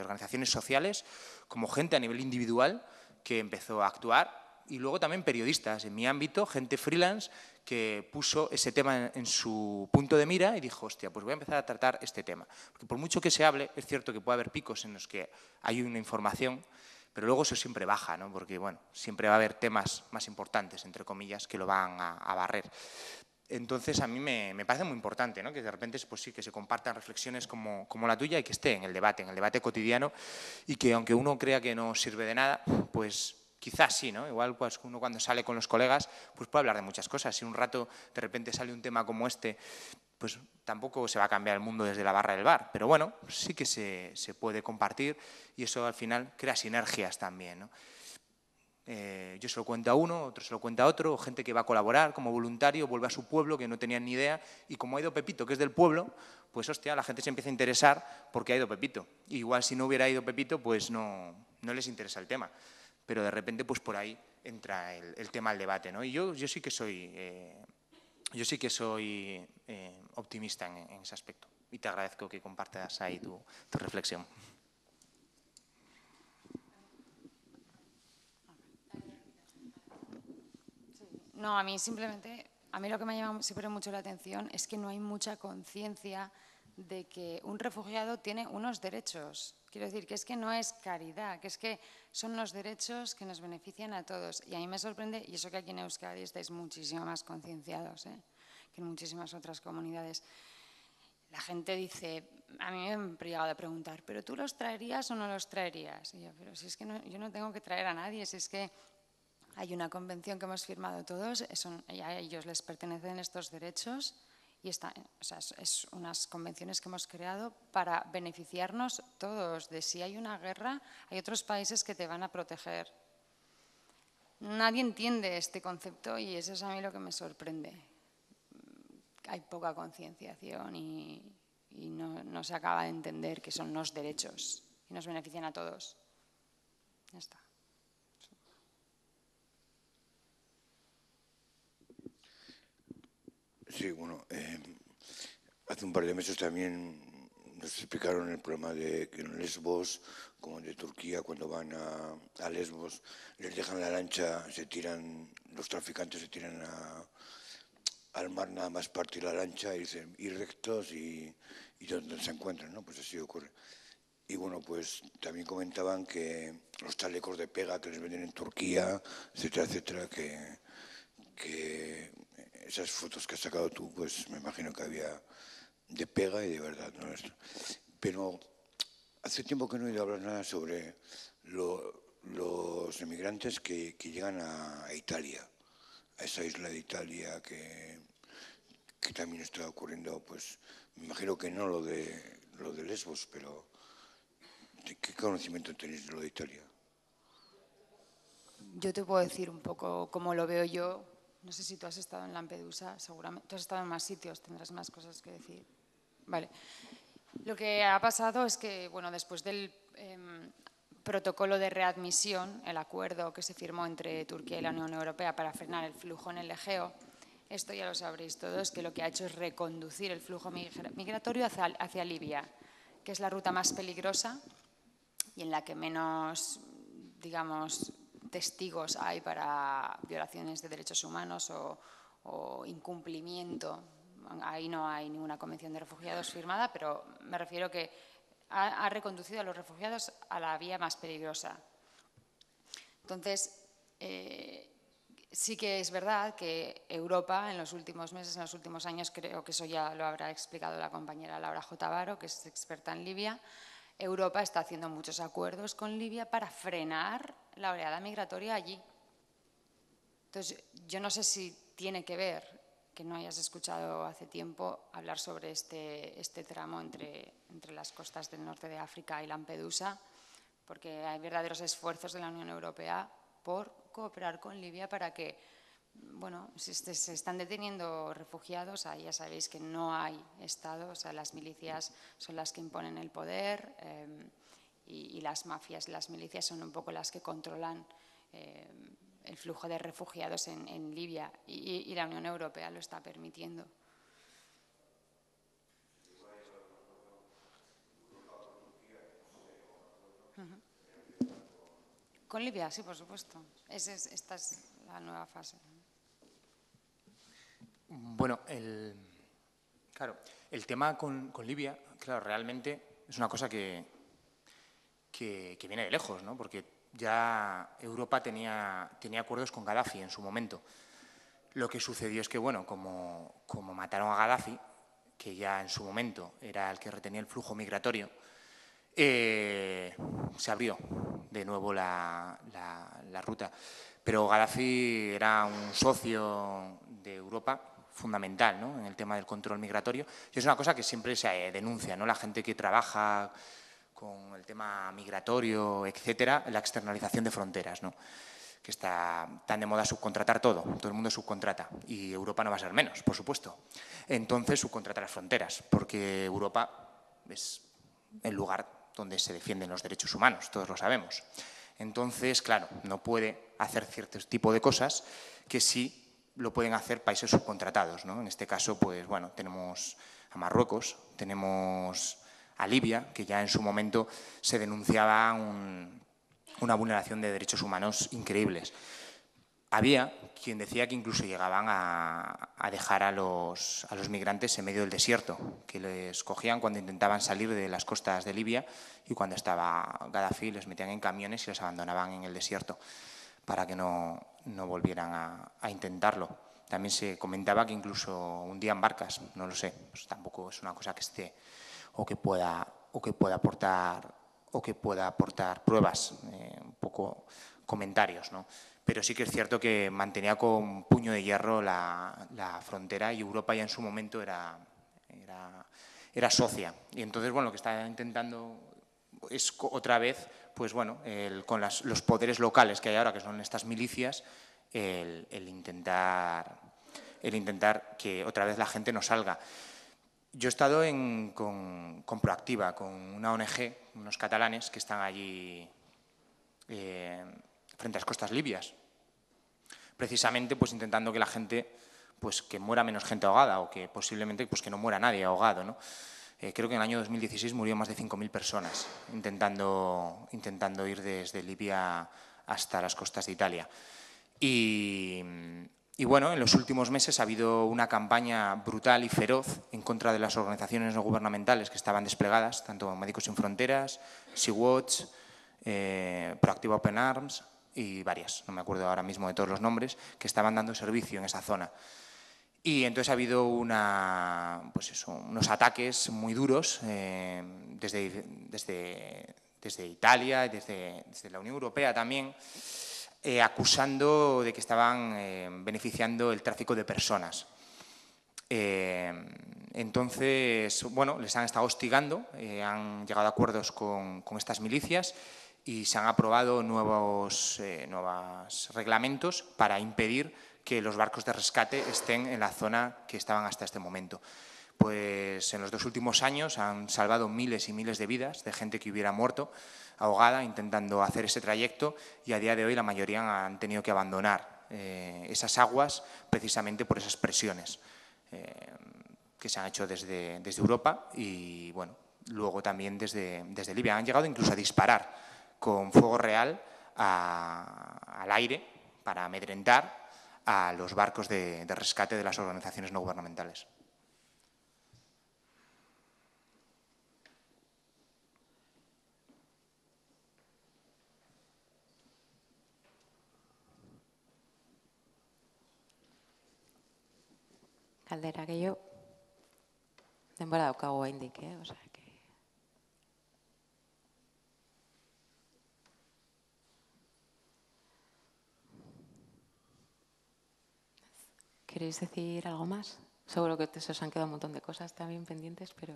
organizaciones sociales, como gente a nivel individual que empezó a actuar y luego también periodistas. En mi ámbito, gente freelance que puso ese tema en, su punto de mira y dijo, hostia, pues voy a empezar a tratar este tema. Porque por mucho que se hable, es cierto que puede haber picos en los que hay una información, pero luego eso siempre baja, ¿no? porque bueno, siempre va a haber temas más importantes, entre comillas, que lo van a, barrer. Entonces, a mí me, parece muy importante ¿no? que de repente pues sí, que se compartan reflexiones como, como, la tuya y que esté en el debate, en el debate cotidiano, y que aunque uno crea que no sirve de nada, pues quizás sí, ¿no? Igual pues uno cuando sale con los colegas pues puede hablar de muchas cosas. Si un rato de repente sale un tema como este, pues tampoco se va a cambiar el mundo desde la barra del bar, pero bueno, sí que se, puede compartir y eso al final crea sinergias también. Eh, yo se lo cuento a uno, otro se lo cuenta a otro, gente que va a colaborar como voluntario, vuelve a su pueblo que no tenían ni idea y como ha ido Pepito, que es del pueblo, pues hostia, la gente se empieza a interesar porque ha ido Pepito. igual si no hubiera ido Pepito, pues no les interesa el tema. Pero de repente, pues por ahí entra el, tema al debate. ¿no? Y yo, yo sí que soy eh, yo sí que soy eh, optimista en, ese aspecto y te agradezco que compartas ahí tu, reflexión. No, a mí simplemente, a mí lo que me llama siempre mucho la atención es que no hay mucha conciencia de que un refugiado tiene unos derechos. Quiero decir que es que no es caridad, que es que son los derechos que nos benefician a todos. Y a mí me sorprende, y eso que aquí en Euskadi estáis muchísimo más concienciados ¿eh? que en muchísimas otras comunidades. La gente dice, a mí me han llegado a preguntar, ¿pero tú los traerías o no los traerías? Y yo, pero si es que yo no tengo que traer a nadie, si es que hay una convención que hemos firmado todos, son, a ellos les pertenecen estos derechos y está, o sea, es unas convenciones que hemos creado para beneficiarnos todos de si hay una guerra, hay otros países que te van a proteger. Nadie entiende este concepto y eso es a mí lo que me sorprende. Hay poca concienciación y, y no, no, se acaba de entender que son los derechos y nos benefician a todos. Ya está. Sí, bueno, eh, hace un par de meses también nos explicaron el problema de que en Lesbos, como de Turquía, cuando van a, Lesbos, les dejan la lancha, se tiran, los traficantes se tiran al mar nada más partir la lancha y dicen ir rectos y, y donde se encuentran, ¿no? Pues así ocurre. Y bueno, pues también comentaban que los chalecos de pega que les venden en Turquía, etcétera, etcétera, que, que esas fotos que has sacado tú, pues me imagino que había de pega y de verdad. ¿no? Pero hace tiempo que no he oído hablar nada sobre los emigrantes que, llegan a, Italia, a esa isla de Italia que, que, también está ocurriendo, pues me imagino que no lo de, lo de Lesbos, pero ¿qué conocimiento tenéis de lo de Italia? Yo te puedo decir un poco cómo lo veo yo no sé si tú has estado en Lampedusa, seguramente. Tú has estado en más sitios, tendrás más cosas que decir. Vale. Lo que ha pasado es que, bueno, después del em, protocolo de readmisión, el acuerdo que se firmó entre Turquía y la Unión Europea para frenar el flujo en el Egeo, esto ya lo sabréis todos, que lo que ha hecho es reconducir el flujo migratorio hacia, hacia Libia, que es la ruta más peligrosa y en la que menos, digamos, testigos hay para violaciones de derechos humanos o, incumplimiento. Ahí no hay ninguna convención de refugiados firmada, pero me refiero que ha, reconducido a los refugiados a la vía más peligrosa. Entonces, eh, sí que es verdad que Europa en los últimos meses, en los últimos años, creo que eso ya lo habrá explicado la compañera Laura J. Baro, que es experta en Libia, Europa está haciendo muchos acuerdos con Libia para frenar la oleada migratoria allí. Entonces, yo no sé si tiene que ver que no hayas escuchado hace tiempo hablar sobre este, este tramo entre, entre las costas del norte de África y Lampedusa, porque hay verdaderos esfuerzos de la Unión Europea por cooperar con Libia para que bueno, si se están deteniendo refugiados, ahí ya sabéis que no hay Estado, o sea, las milicias son las que imponen el poder eh, y, las mafias, las milicias son un poco las que controlan eh, el flujo de refugiados en, Libia y, la Unión Europea lo está permitiendo. Con Libia, sí, por supuesto. esta es la nueva fase. Bueno, el, claro, el tema con, Libia, claro, realmente es una cosa que, que, viene de lejos, ¿no? Porque ya Europa tenía, tenía acuerdos con Gaddafi en su momento. Lo que sucedió es que, bueno, como, como mataron a Gaddafi, que ya en su momento era el que retenía el flujo migratorio, eh, se abrió de nuevo la, ruta. Pero Gaddafi era un socio de Europa fundamental ¿no? en el tema del control migratorio y es una cosa que siempre se denuncia, ¿no? la gente que trabaja con el tema migratorio, etcétera, la externalización de fronteras, ¿no? que está tan de moda subcontratar todo, todo el mundo subcontrata y Europa no va a ser menos, por supuesto. Entonces subcontrata las fronteras, porque Europa es el lugar donde se defienden los derechos humanos, todos lo sabemos. Entonces, claro, no puede hacer cierto tipo de cosas que sí lo pueden hacer países subcontratados. ¿no? En este caso, pues bueno, tenemos a Marruecos, tenemos a Libia, que ya en su momento se denunciaba una vulneración de derechos humanos increíbles. Había quien decía que incluso llegaban a, dejar a los, a los, migrantes en medio del desierto, que les cogían cuando intentaban salir de las costas de Libia y cuando estaba Gaddafi les metían en camiones y les abandonaban en el desierto para que no, no volvieran a, intentarlo. También se comentaba que incluso hundían barcas, no lo sé, pues tampoco es una cosa que esté o que pueda, o que pueda aportar o que pueda aportar pruebas, eh, un poco comentarios, ¿no? pero sí que es cierto que mantenía con puño de hierro la, frontera y Europa ya en su momento era, era, socia. Y entonces, bueno, lo que está intentando es otra vez, pues bueno, con los poderes locales que hay ahora, que son estas milicias, el, intentar, el intentar que otra vez la gente no salga. Yo he estado con, Proactiva, con una ONG, unos catalanes que están allí eh, frente a las costas libias. Precisamente pues intentando que la gente, pues que muera menos gente ahogada o que posiblemente pues que no muera nadie ahogado, ¿no? Eh, creo que en el año 2016 murió más de 5.000 personas intentando, intentando ir desde Libia hasta las costas de Italia. Y, y, bueno, en los últimos meses ha habido una campaña brutal y feroz en contra de las organizaciones no gubernamentales que estaban desplegadas, tanto Médicos Sin Fronteras, Sea-Watch, eh, Proactiva Open Arms, y varias, no me acuerdo ahora mismo de todos los nombres, que estaban dando servicio en esa zona. Y entonces ha habido una, pues unos ataques muy duros eh, desde, Italia, desde, desde, la Unión Europea también, eh, acusando de que estaban eh, beneficiando el tráfico de personas. entonces, bueno, les han estado hostigando, han llegado a acuerdos con, estas milicias y se han aprobado nuevos reglamentos para impedir que los barcos de rescate estén en la zona que estaban hasta este momento. Pues en los dos últimos años han salvado miles y miles de vidas de gente que hubiera muerto ahogada intentando hacer ese trayecto y a día de hoy la mayoría han tenido que abandonar eh, esas aguas precisamente por esas presiones eh, que se han hecho desde, desde Europa y bueno, luego también desde, desde Libia. Han llegado incluso a disparar con fuego real al aire para amedrentar a los barcos de, rescate de las organizaciones no gubernamentales. Caldera que yo denbora daukagu haindik, eh? O sea, ¿Queréis decir algo más? Seguro que se os han quedado un montón de cosas también pendientes, pero...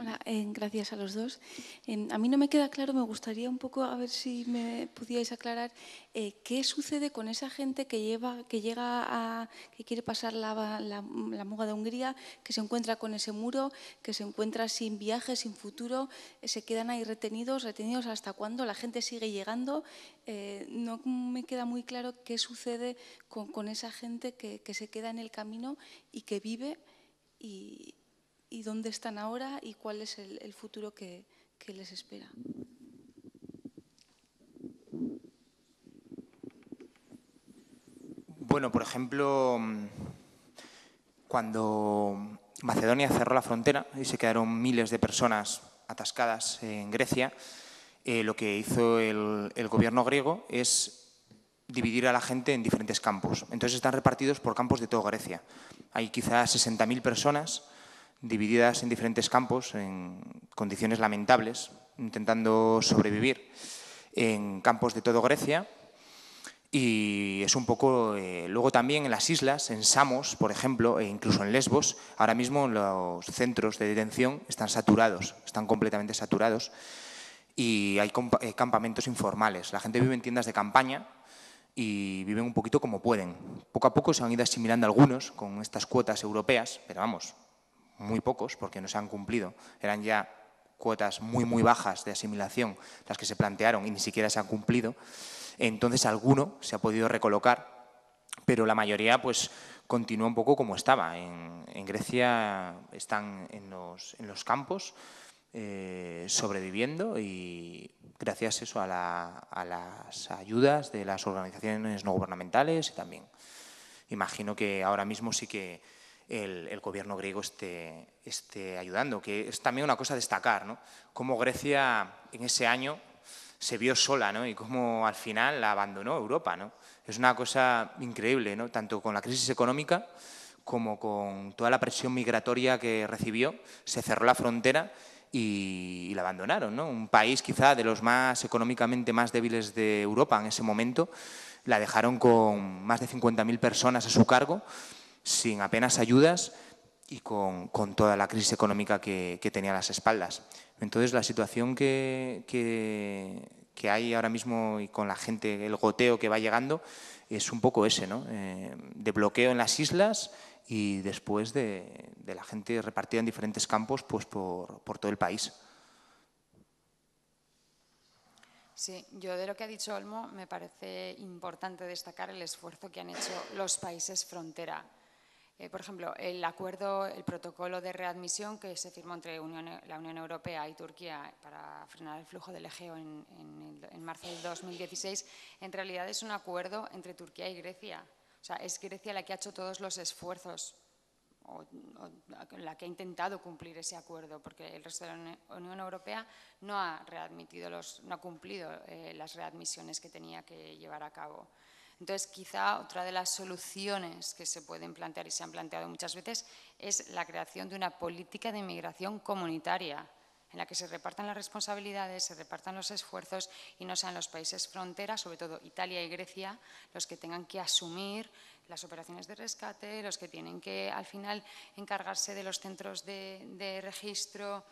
Hola, eh, gracias a los dos. Eh, a mí no me queda claro, me gustaría un poco a ver si me pudierais aclarar eh, qué sucede con esa gente que lleva, que llega a, que quiere pasar la, la, muga de Hungría, que se encuentra con ese muro, que se encuentra sin viaje, sin futuro, se quedan ahí retenidos, retenidos hasta cuándo, la gente sigue llegando. no me queda muy claro qué sucede con, con esa gente que, que se queda en el camino y que vive y, y dónde están ahora y cuál es el, futuro que, les espera. Bueno, por ejemplo, cuando Macedonia cerró la frontera y se quedaron miles de personas atascadas en Grecia, eh, lo que hizo el, el, gobierno griego es dividir a la gente en diferentes campos. Entonces están repartidos por campos de toda Grecia. Hay quizás 60.000 personas divididas en diferentes campos, en condiciones lamentables, intentando sobrevivir en campos de toda Grecia. Y es un poco, eh, luego también en las islas, en Samos, por ejemplo, e incluso en Lesbos, ahora mismo los centros de detención están saturados, están completamente saturados y hay eh, campamentos informales. La gente vive en tiendas de campaña y viven un poquito como pueden. Poco a poco se han ido asimilando algunos con estas cuotas europeas, pero vamos, muy pocos, porque no se han cumplido. Eran ya cuotas muy, muy bajas de asimilación las que se plantearon y ni siquiera se han cumplido. Entonces alguno se ha podido recolocar, pero la mayoría pues continúa un poco como estaba. En, Grecia están en los, en los campos eh, sobreviviendo y gracias eso a, a las ayudas de las organizaciones no gubernamentales y también imagino que ahora mismo sí que el, gobierno griego esté, ayudando, que es también una cosa a destacar, ¿no? Cómo Grecia en ese año se vio sola, ¿no? Y cómo al final la abandonó Europa, ¿no? Es una cosa increíble, ¿no? Tanto con la crisis económica como con toda la presión migratoria que recibió, se cerró la frontera y, la abandonaron, ¿no? Un país quizá de los más económicamente más débiles de Europa en ese momento, la dejaron con más de 50.000 personas a su cargo sin apenas ayudas y con, toda la crisis económica que, tenía a las espaldas. Entonces, la situación que, que, hay ahora mismo y con la gente, el goteo que va llegando, es un poco ese, ¿no? Eh, de bloqueo en las islas y después de, la gente repartida en diferentes campos pues por, por todo el país. Sí, yo de lo que ha dicho Olmo me parece importante destacar el esfuerzo que han hecho los países frontera eh, por ejemplo, el acuerdo, el protocolo de readmisión que se firmó entre la Unión Europea y Turquía para frenar el flujo del Egeo en, marzo del 2016, en realidad es un acuerdo entre Turquía y Grecia. O sea, es Grecia la que ha hecho todos los esfuerzos o, la que ha intentado cumplir ese acuerdo, porque el resto de la Unión Europea no ha readmitido los, no ha cumplido eh, las readmisiones que tenía que llevar a cabo. Entonces, quizá otra de las soluciones que se pueden plantear y se han planteado muchas veces es la creación de una política de inmigración comunitaria en la que se repartan las responsabilidades, se repartan los esfuerzos y no sean los países fronteras, sobre todo Italia y Grecia, los que tengan que asumir las operaciones de rescate, los que tienen que al final encargarse de los centros de, de registro,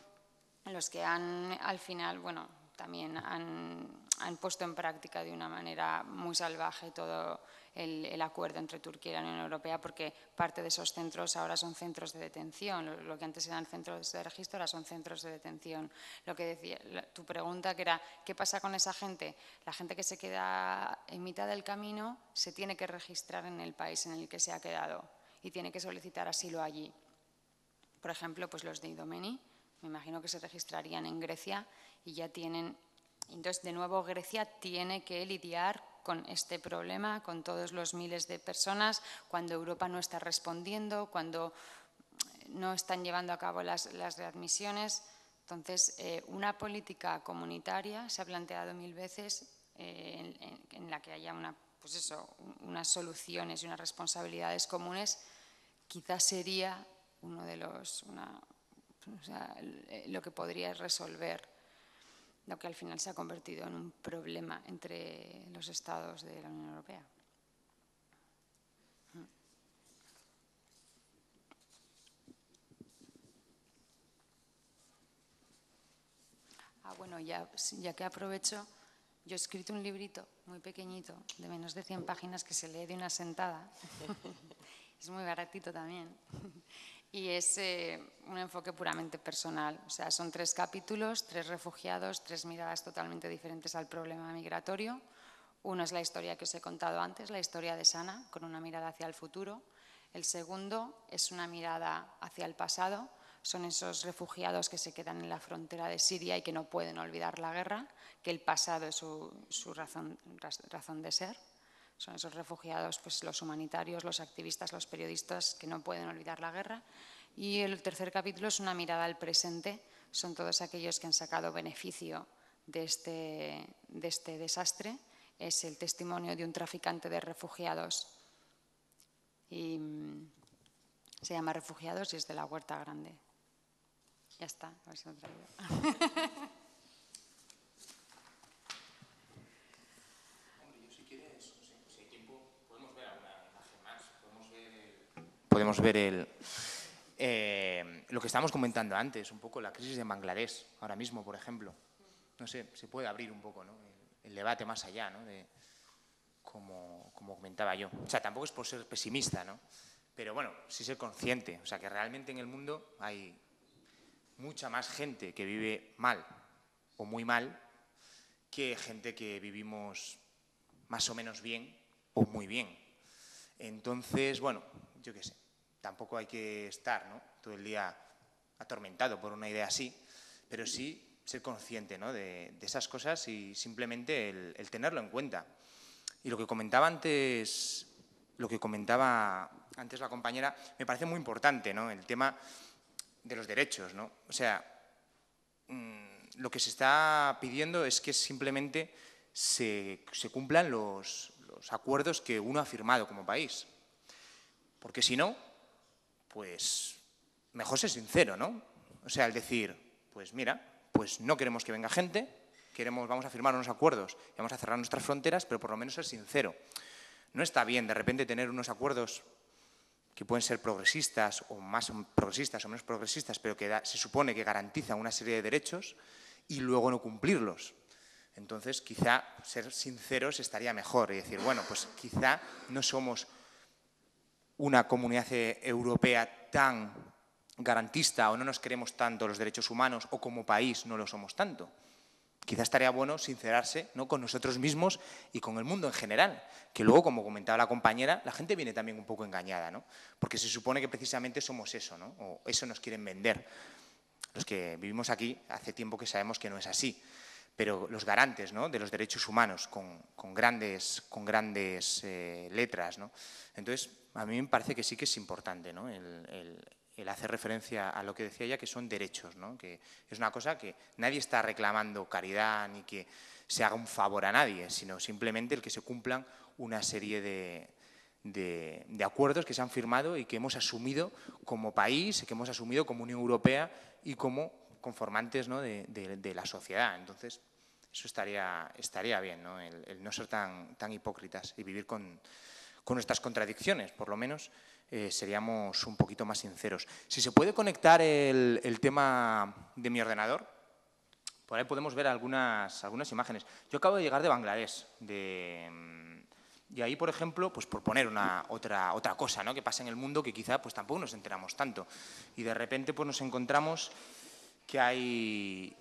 los que han al final, bueno, también han han puesto en práctica de una manera muy salvaje todo el, acuerdo entre Turquía y la Unión Europea porque parte de esos centros ahora son centros de detención. Lo, que antes eran centros de registro ahora son centros de detención. Lo que decía, tu pregunta que era, ¿qué pasa con esa gente? La gente que se queda en mitad del camino se tiene que registrar en el país en el que se ha quedado y tiene que solicitar asilo allí. Por ejemplo, pues los de Idomeni, me imagino que se registrarían en Grecia y ya tienen entonces, de nuevo, Grecia tiene que lidiar con este problema, con todos los miles de personas, cuando Europa no está respondiendo, cuando no están llevando a cabo las, readmisiones. Entonces, eh, una política comunitaria se ha planteado mil veces eh, en, la que haya una, pues eso, unas soluciones y unas responsabilidades comunes, quizás sería uno de los, lo que podría resolver lo que al final se ha convertido en un problema entre los estados de la Unión Europea. Bueno, ya, ya que aprovecho, yo he escrito un librito muy pequeñito, de menos de 100 páginas, que se lee de una sentada. es muy baratito también. Y es eh, un enfoque puramente personal. O sea, son tres capítulos, tres refugiados, tres miradas totalmente diferentes al problema migratorio. Uno es la historia que os he contado antes, la historia de Sana, con una mirada hacia el futuro. El segundo es una mirada hacia el pasado, son esos refugiados que se quedan en la frontera de Siria y que no pueden olvidar la guerra, que el pasado es su, razón, razón, de ser. Son esos refugiados, pues los humanitarios, los activistas, los periodistas que no pueden olvidar la guerra. Y el tercer capítulo es una mirada al presente. Son todos aquellos que han sacado beneficio de este, de este desastre. Es el testimonio de un traficante de refugiados. Y mm, se llama Refugiados y es de la Huerta Grande. Ya está, a. podemos ver el, eh, lo que estábamos comentando antes, un poco la crisis de Bangladesh, ahora mismo, por ejemplo. No sé, se puede abrir un poco ¿no? el, debate más allá, ¿no? de, como, como, comentaba yo. O sea, tampoco es por ser pesimista, ¿no? pero bueno, sí ser consciente. O sea, que realmente en el mundo hay mucha más gente que vive mal o muy mal que gente que vivimos más o menos bien o muy bien. Entonces, bueno, yo qué sé, tampoco hay que estar todo el día atormentado por una idea así, pero sí ser consciente de, esas cosas y simplemente el, tenerlo en cuenta. Y lo que comentaba antes, lo que comentaba antes la compañera, me parece muy importante, ¿no? El tema de los derechos, ¿no? O sea, mm, lo que se está pidiendo es que simplemente se, cumplan los, acuerdos que uno ha firmado como país. Porque si no, pues mejor ser sincero, ¿no? O sea, el decir, pues mira, pues no queremos que venga gente, queremos, vamos a firmar unos acuerdos vamos a cerrar nuestras fronteras, pero por lo menos ser sincero. No está bien de repente tener unos acuerdos que pueden ser progresistas o más progresistas o menos progresistas, pero que se supone que garantizan una serie de derechos y luego no cumplirlos. Entonces, quizá ser sinceros estaría mejor y decir, bueno, pues quizá no somos una comunidad europea tan garantista o no nos queremos tanto los derechos humanos o como país no lo somos tanto. Quizás estaría bueno sincerarse ¿no? con nosotros mismos y con el mundo en general, que luego, como comentaba la compañera, la gente viene también un poco engañada, ¿no? porque se supone que precisamente somos eso, ¿no? o eso nos quieren vender. Los que vivimos aquí hace tiempo que sabemos que no es así, pero los garantes ¿no? de los derechos humanos con, grandes, con grandes eh, letras. ¿no? Entonces, a mí me parece que sí que es importante ¿no? el, hacer referencia a lo que decía ella, que son derechos, que es una cosa que nadie está reclamando caridad ni que se haga un favor a nadie, sino simplemente el que se cumplan una serie de, de, acuerdos que se han firmado y que hemos asumido como país, que hemos asumido como Unión Europea y como conformantes ¿no? de, la sociedad. Entonces, eso estaría, estaría bien, ¿no? El, no ser tan, hipócritas y vivir con, con nuestras contradicciones, por lo menos eh, seríamos un poquito más sinceros. Si se puede conectar el, tema de mi ordenador, por ahí podemos ver algunas, algunas imágenes. Yo acabo de llegar de Bangladesh, de, y ahí, por ejemplo, pues por poner una, otra, otra cosa ¿no? que pasa en el mundo que quizá pues tampoco nos enteramos tanto. Y de repente pues nos encontramos que hay...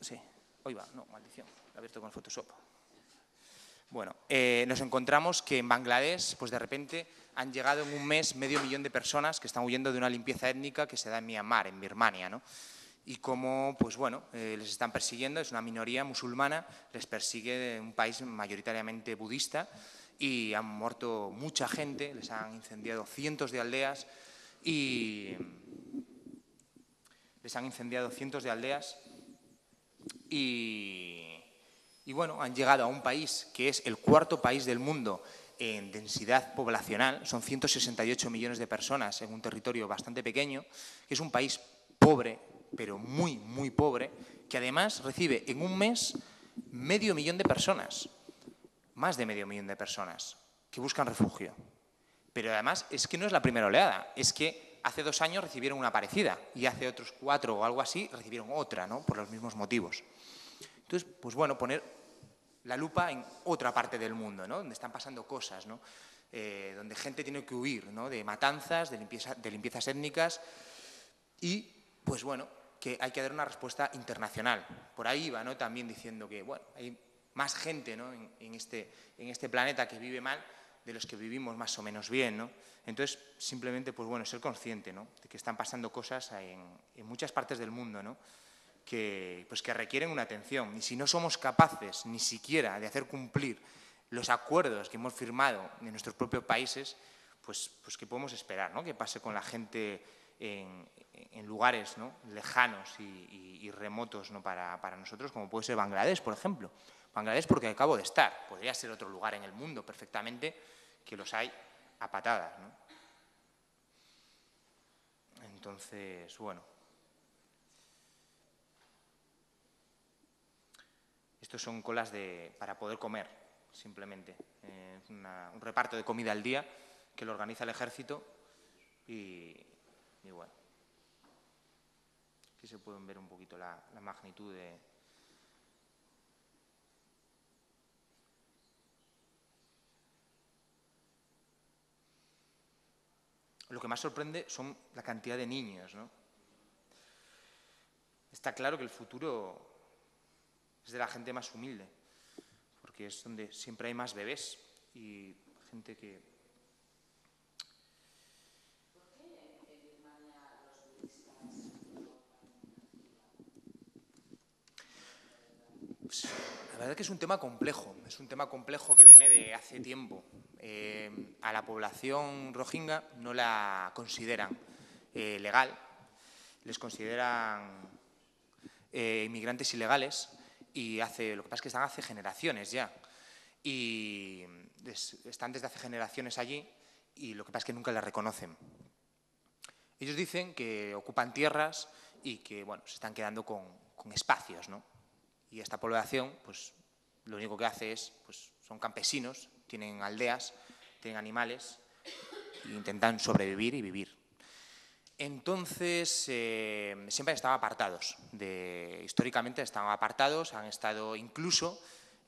Sí, hoy va, no, maldición, lo he abierto con Photoshop. Bueno, eh, nos encontramos que en Bangladesh, pues de repente han llegado en un mes medio millón de personas que están huyendo de una limpieza étnica que se da en Myanmar, en Birmania, ¿no? Y cómo, pues bueno, eh, les están persiguiendo, es una minoría musulmana, les persigue un país mayoritariamente budista y han muerto mucha gente, les han incendiado cientos de aldeas y les han incendiado cientos de aldeas y, y bueno, han llegado a un país que es el cuarto país del mundo en densidad poblacional, son 168 millones de personas en un territorio bastante pequeño, que es un país pobre, pero muy, muy pobre, que además recibe en un mes medio millón de personas, más de medio millón de personas, que buscan refugio. Pero además es que no es la primera oleada, es que hace dos años recibieron una parecida y hace otros cuatro o algo así recibieron otra, ¿no? Por los mismos motivos. Entonces, pues bueno, poner la lupa en otra parte del mundo, ¿no? Donde están pasando cosas, ¿no? Eh, donde gente tiene que huir, ¿no? De matanzas, de, limpieza, de limpiezas étnicas y, pues bueno, que hay que dar una respuesta internacional. Por ahí iba, ¿no? También diciendo que, bueno, hay más gente ¿no? en, este, en este planeta que vive mal de los que vivimos más o menos bien, ¿no? Entonces, simplemente, pues bueno, ser consciente, ¿no? De que están pasando cosas en, muchas partes del mundo, ¿no? Que, pues que requieren una atención. Y si no somos capaces ni siquiera de hacer cumplir los acuerdos que hemos firmado en nuestros propios países, pues, pues ¿qué podemos esperar? ¿no? Que pase con la gente en, lugares ¿no? lejanos y remotos ¿no? para, para, nosotros, como puede ser Bangladesh, por ejemplo. Bangladesh porque acabo de estar, podría ser otro lugar en el mundo perfectamente, que los hay a patadas. ¿no? Entonces, bueno. Estos son colas de, para poder comer, simplemente. Eh, un reparto de comida al día que lo organiza el ejército y, y bueno. Aquí se pueden ver un poquito la magnitud de, lo que más sorprende son la cantidad de niños. ¿no? Está claro que el futuro es de la gente más humilde, porque es donde siempre hay más bebés y gente que... la verdad que es un tema complejo, es un tema complejo que viene de hace tiempo. Eh, a la población rohingya no la consideran eh, legal, les consideran eh, inmigrantes ilegales y hace, lo que pasa es que están hace generaciones ya. Y están desde hace generaciones allí y lo que pasa es que nunca las reconocen. Ellos dicen que ocupan tierras y que bueno, se están quedando con espacios. ¿no? Y esta población pues, lo único que hace es, pues, son campesinos tienen aldeas, tienen animales e intentan sobrevivir y vivir. Entonces, eh, siempre han estado apartados. De, históricamente estaban apartados, han estado incluso,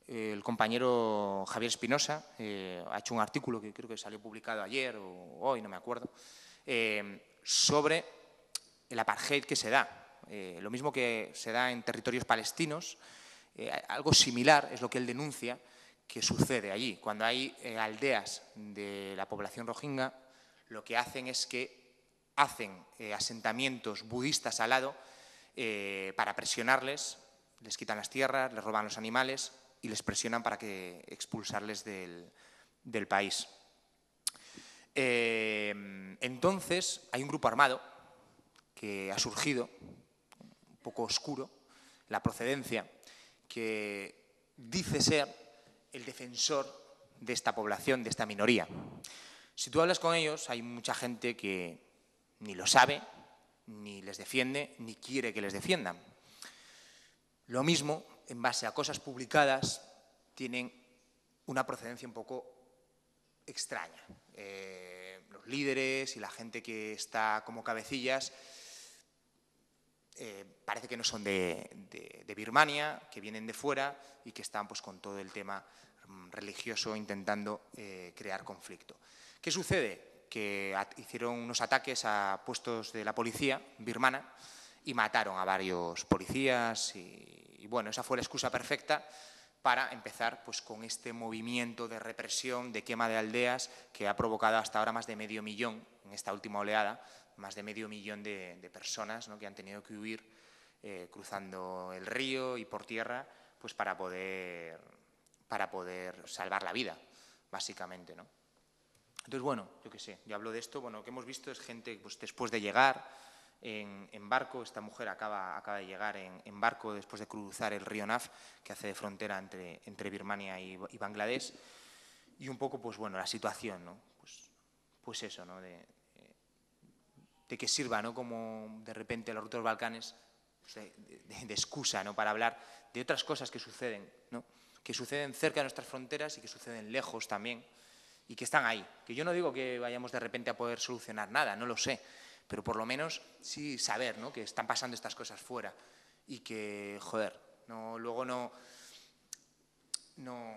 eh, el compañero Javier Espinosa eh, ha hecho un artículo que creo que salió publicado ayer o hoy, no me acuerdo, sobre el apartheid que se da. Eh, lo mismo que se da en territorios palestinos, eh, algo similar es lo que él denuncia, que sucede allí. Cuando hay eh, aldeas de la población rohingya, lo que hacen es que hacen asentamientos budistas al lado para presionarles, les quitan las tierras, les roban los animales y les presionan para que expulsarles del, país. Entonces, hay un grupo armado que ha surgido, poco oscuro, la procedencia, que dice ser el defensor de esta población, de esta minoría. Si tú hablas con ellos, hay mucha gente que ni lo sabe, ni les defiende, ni quiere que les defiendan. Lo mismo, en base a cosas publicadas, tienen una procedencia un poco extraña. Eh, los líderes y la gente que está como cabecillas eh, parece que no son de, Birmania, que vienen de fuera y que están pues, con todo el tema mm, religioso intentando eh, crear conflicto. ¿Qué sucede? Que hicieron unos ataques a puestos de la policía birmana y mataron a varios policías y, y bueno, esa fue la excusa perfecta para empezar pues, con este movimiento de represión, de quema de aldeas que ha provocado hasta ahora más de medio millón en esta última oleada más de medio millón de, de personas ¿no? que han tenido que huir eh, cruzando el río y por tierra pues para poder, para poder salvar la vida, básicamente. ¿no? Entonces, bueno, yo qué sé, yo hablo de esto, bueno, lo que hemos visto es gente pues, después de llegar en, en barco, esta mujer acaba, acaba de llegar en, en, barco después de cruzar el río Naf, que hace de frontera entre, entre Birmania y, y, Bangladesh, y un poco, pues bueno, la situación, ¿no? Pues, pues eso, ¿no? De, de que sirva ¿no? como de repente los Balcanes pues de, de, excusa ¿no? para hablar de otras cosas que suceden, ¿no? que suceden cerca de nuestras fronteras y que suceden lejos también y que están ahí. Que yo no digo que vayamos de repente a poder solucionar nada, no lo sé, pero por lo menos sí saber ¿no? que están pasando estas cosas fuera y que, joder, no, luego no, no,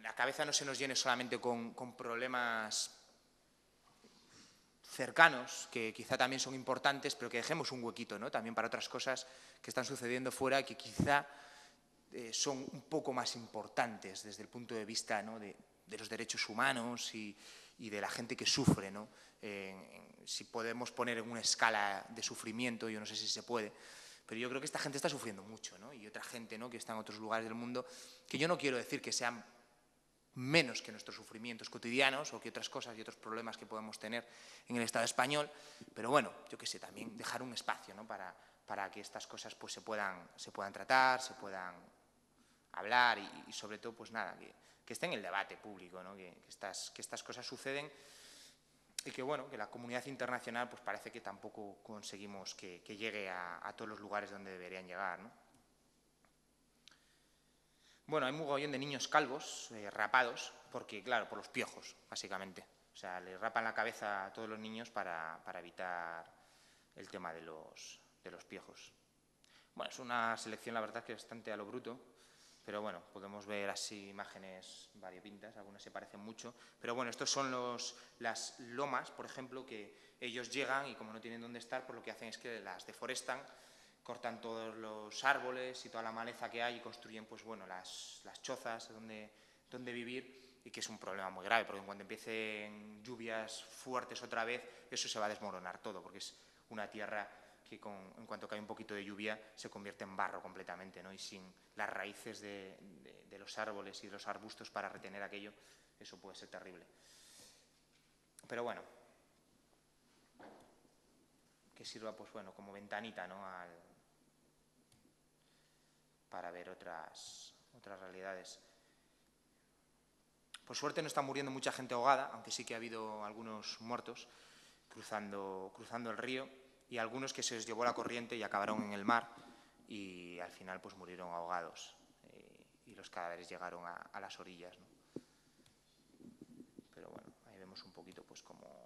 la cabeza no se nos llene solamente con problemas cercanos, que quizá también son importantes, pero que dejemos un huequito ¿no? también para otras cosas que están sucediendo fuera que quizá eh, son un poco más importantes desde el punto de vista ¿no? de, los derechos humanos y, de la gente que sufre. ¿no? Si podemos poner en una escala de sufrimiento, yo no sé si se puede, pero yo creo que esta gente está sufriendo mucho ¿no? y otra gente ¿no? que está en otros lugares del mundo, que yo no quiero decir que sean menos que nuestros sufrimientos cotidianos o que otras cosas y otros problemas que podemos tener en el Estado español, pero bueno, yo qué sé, también dejar un espacio ¿no? para, para, que estas cosas pues, se, puedan, se puedan tratar, se puedan hablar y, sobre todo, pues nada, que, que, esté en el debate público, ¿no? que, que, estas, que estas cosas suceden y que bueno, que la comunidad internacional pues parece que tampoco conseguimos que, que llegue a, a, todos los lugares donde deberían llegar, ¿no? Bueno, hay un mogollón de niños calvos, eh, rapados, porque, claro, por los piojos, básicamente. O sea, les rapan la cabeza a todos los niños para, evitar el tema de los, de los piojos. Bueno, es una selección, la verdad, que bastante a lo bruto, pero bueno, podemos ver así imágenes variopintas, algunas se parecen mucho. Pero bueno, estos son los, las lomas, por ejemplo, que ellos llegan y como no tienen dónde estar, pues lo que hacen es que las deforestan cortan todos los árboles y toda la maleza que hay y construyen pues, bueno, las, las chozas donde, donde vivir y que es un problema muy grave, porque en cuanto empiecen lluvias fuertes otra vez, eso se va a desmoronar todo, porque es una tierra que con, en cuanto cae un poquito de lluvia se convierte en barro completamente, ¿no? y sin las raíces de, de, de los árboles y de los arbustos para retener aquello, eso puede ser terrible. Pero bueno, que sirva pues bueno como ventanita ¿no? al, para ver otras, otras realidades. Por suerte no está muriendo mucha gente ahogada, aunque sí que ha habido algunos muertos cruzando, cruzando el río y algunos que se les llevó la corriente y acabaron en el mar y al final pues murieron ahogados eh, y los cadáveres llegaron a, las orillas. Pero bueno, ahí vemos un poquito pues como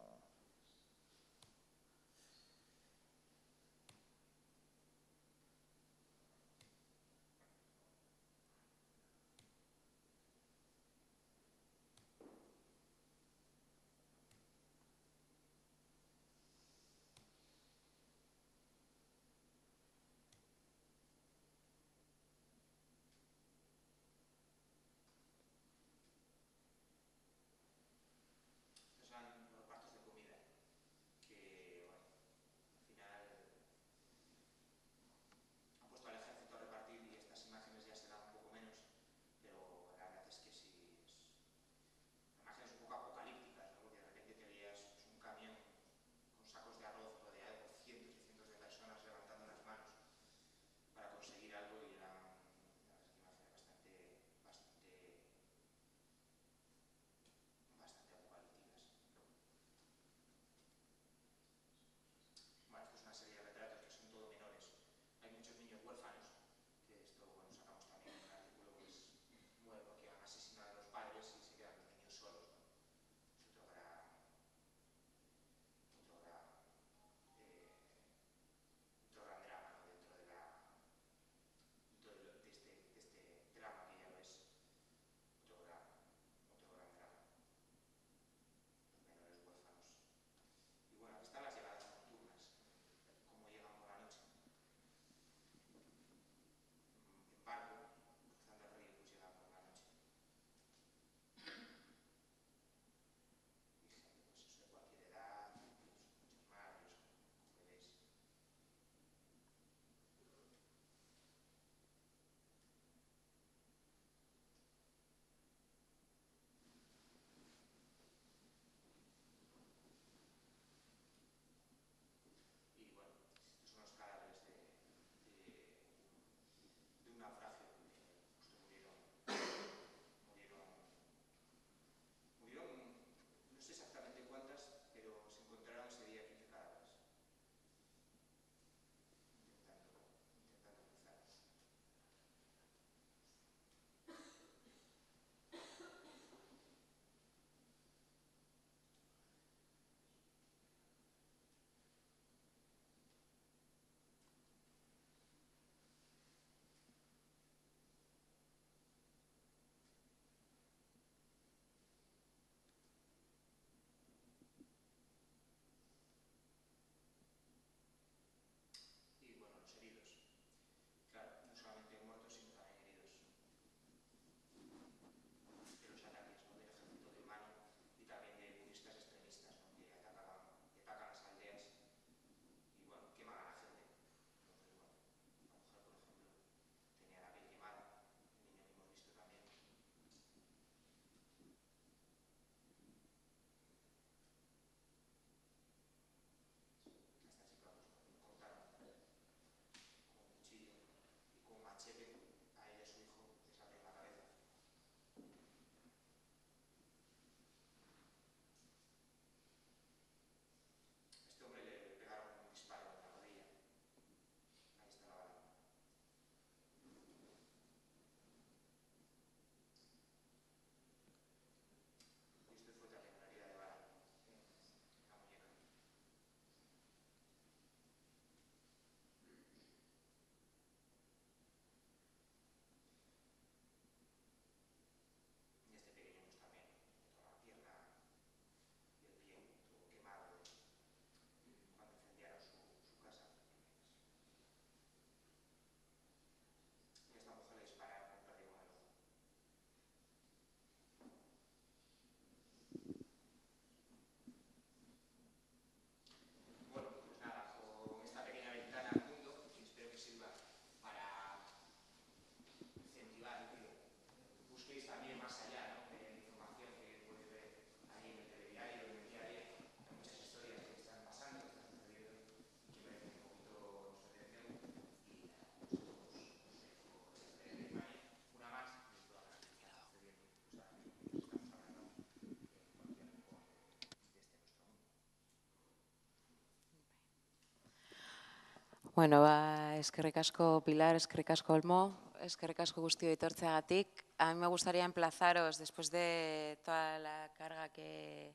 Bueno, ba, eskerrik asko Pilar, eskerrik asko Olmo, eskerrik asko guztio etortzeagatik. A mí me gustaría emplazaros, después de toda la carga que,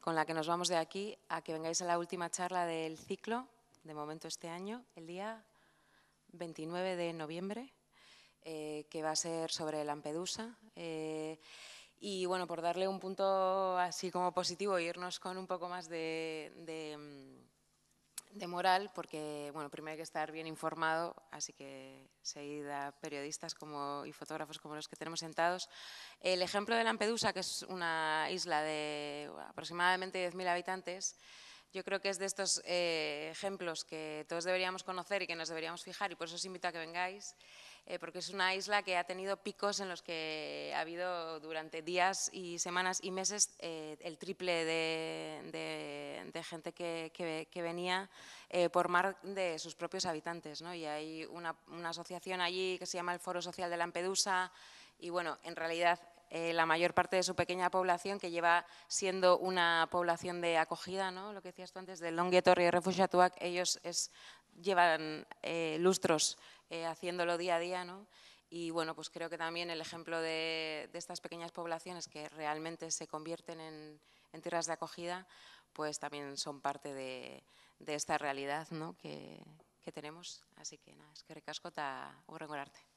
con la que nos vamos de aquí, a que vengáis a la última charla del ciclo, de momento este año, el día 29 de noviembre, eh, que va a ser sobre Lampedusa. Eh, y bueno, por darle un punto así como positivo, irnos con un poco más de, de, moral, porque bueno, primero hay que estar bien informado, así que seguid a periodistas como, y fotógrafos como los que tenemos sentados. El ejemplo de Lampedusa, que es una isla de aproximadamente 10.000 habitantes, yo creo que es de estos eh, ejemplos que todos deberíamos conocer y que nos deberíamos fijar, y por eso os invito a que vengáis. Eh, porque es una isla que ha tenido picos en los que ha habido durante días y semanas y meses eh, el triple de, gente que, venía eh, por mar de sus propios habitantes. ¿no? Y hay una, asociación allí que se llama el Foro Social de Lampedusa y bueno, en realidad la mayor parte de su pequeña población, que lleva siendo una población de acogida, ¿no? lo que decías tú antes, del Longuetorri y Refugiatuak, ellos es, llevan lustros eh, haciéndolo día a día, ¿no? Y bueno, pues creo que también el ejemplo de, estas pequeñas poblaciones que realmente se convierten en, tierras de acogida, pues también son parte de, esta realidad ¿no? que, que tenemos. Así que nada, es que recasco ta arte.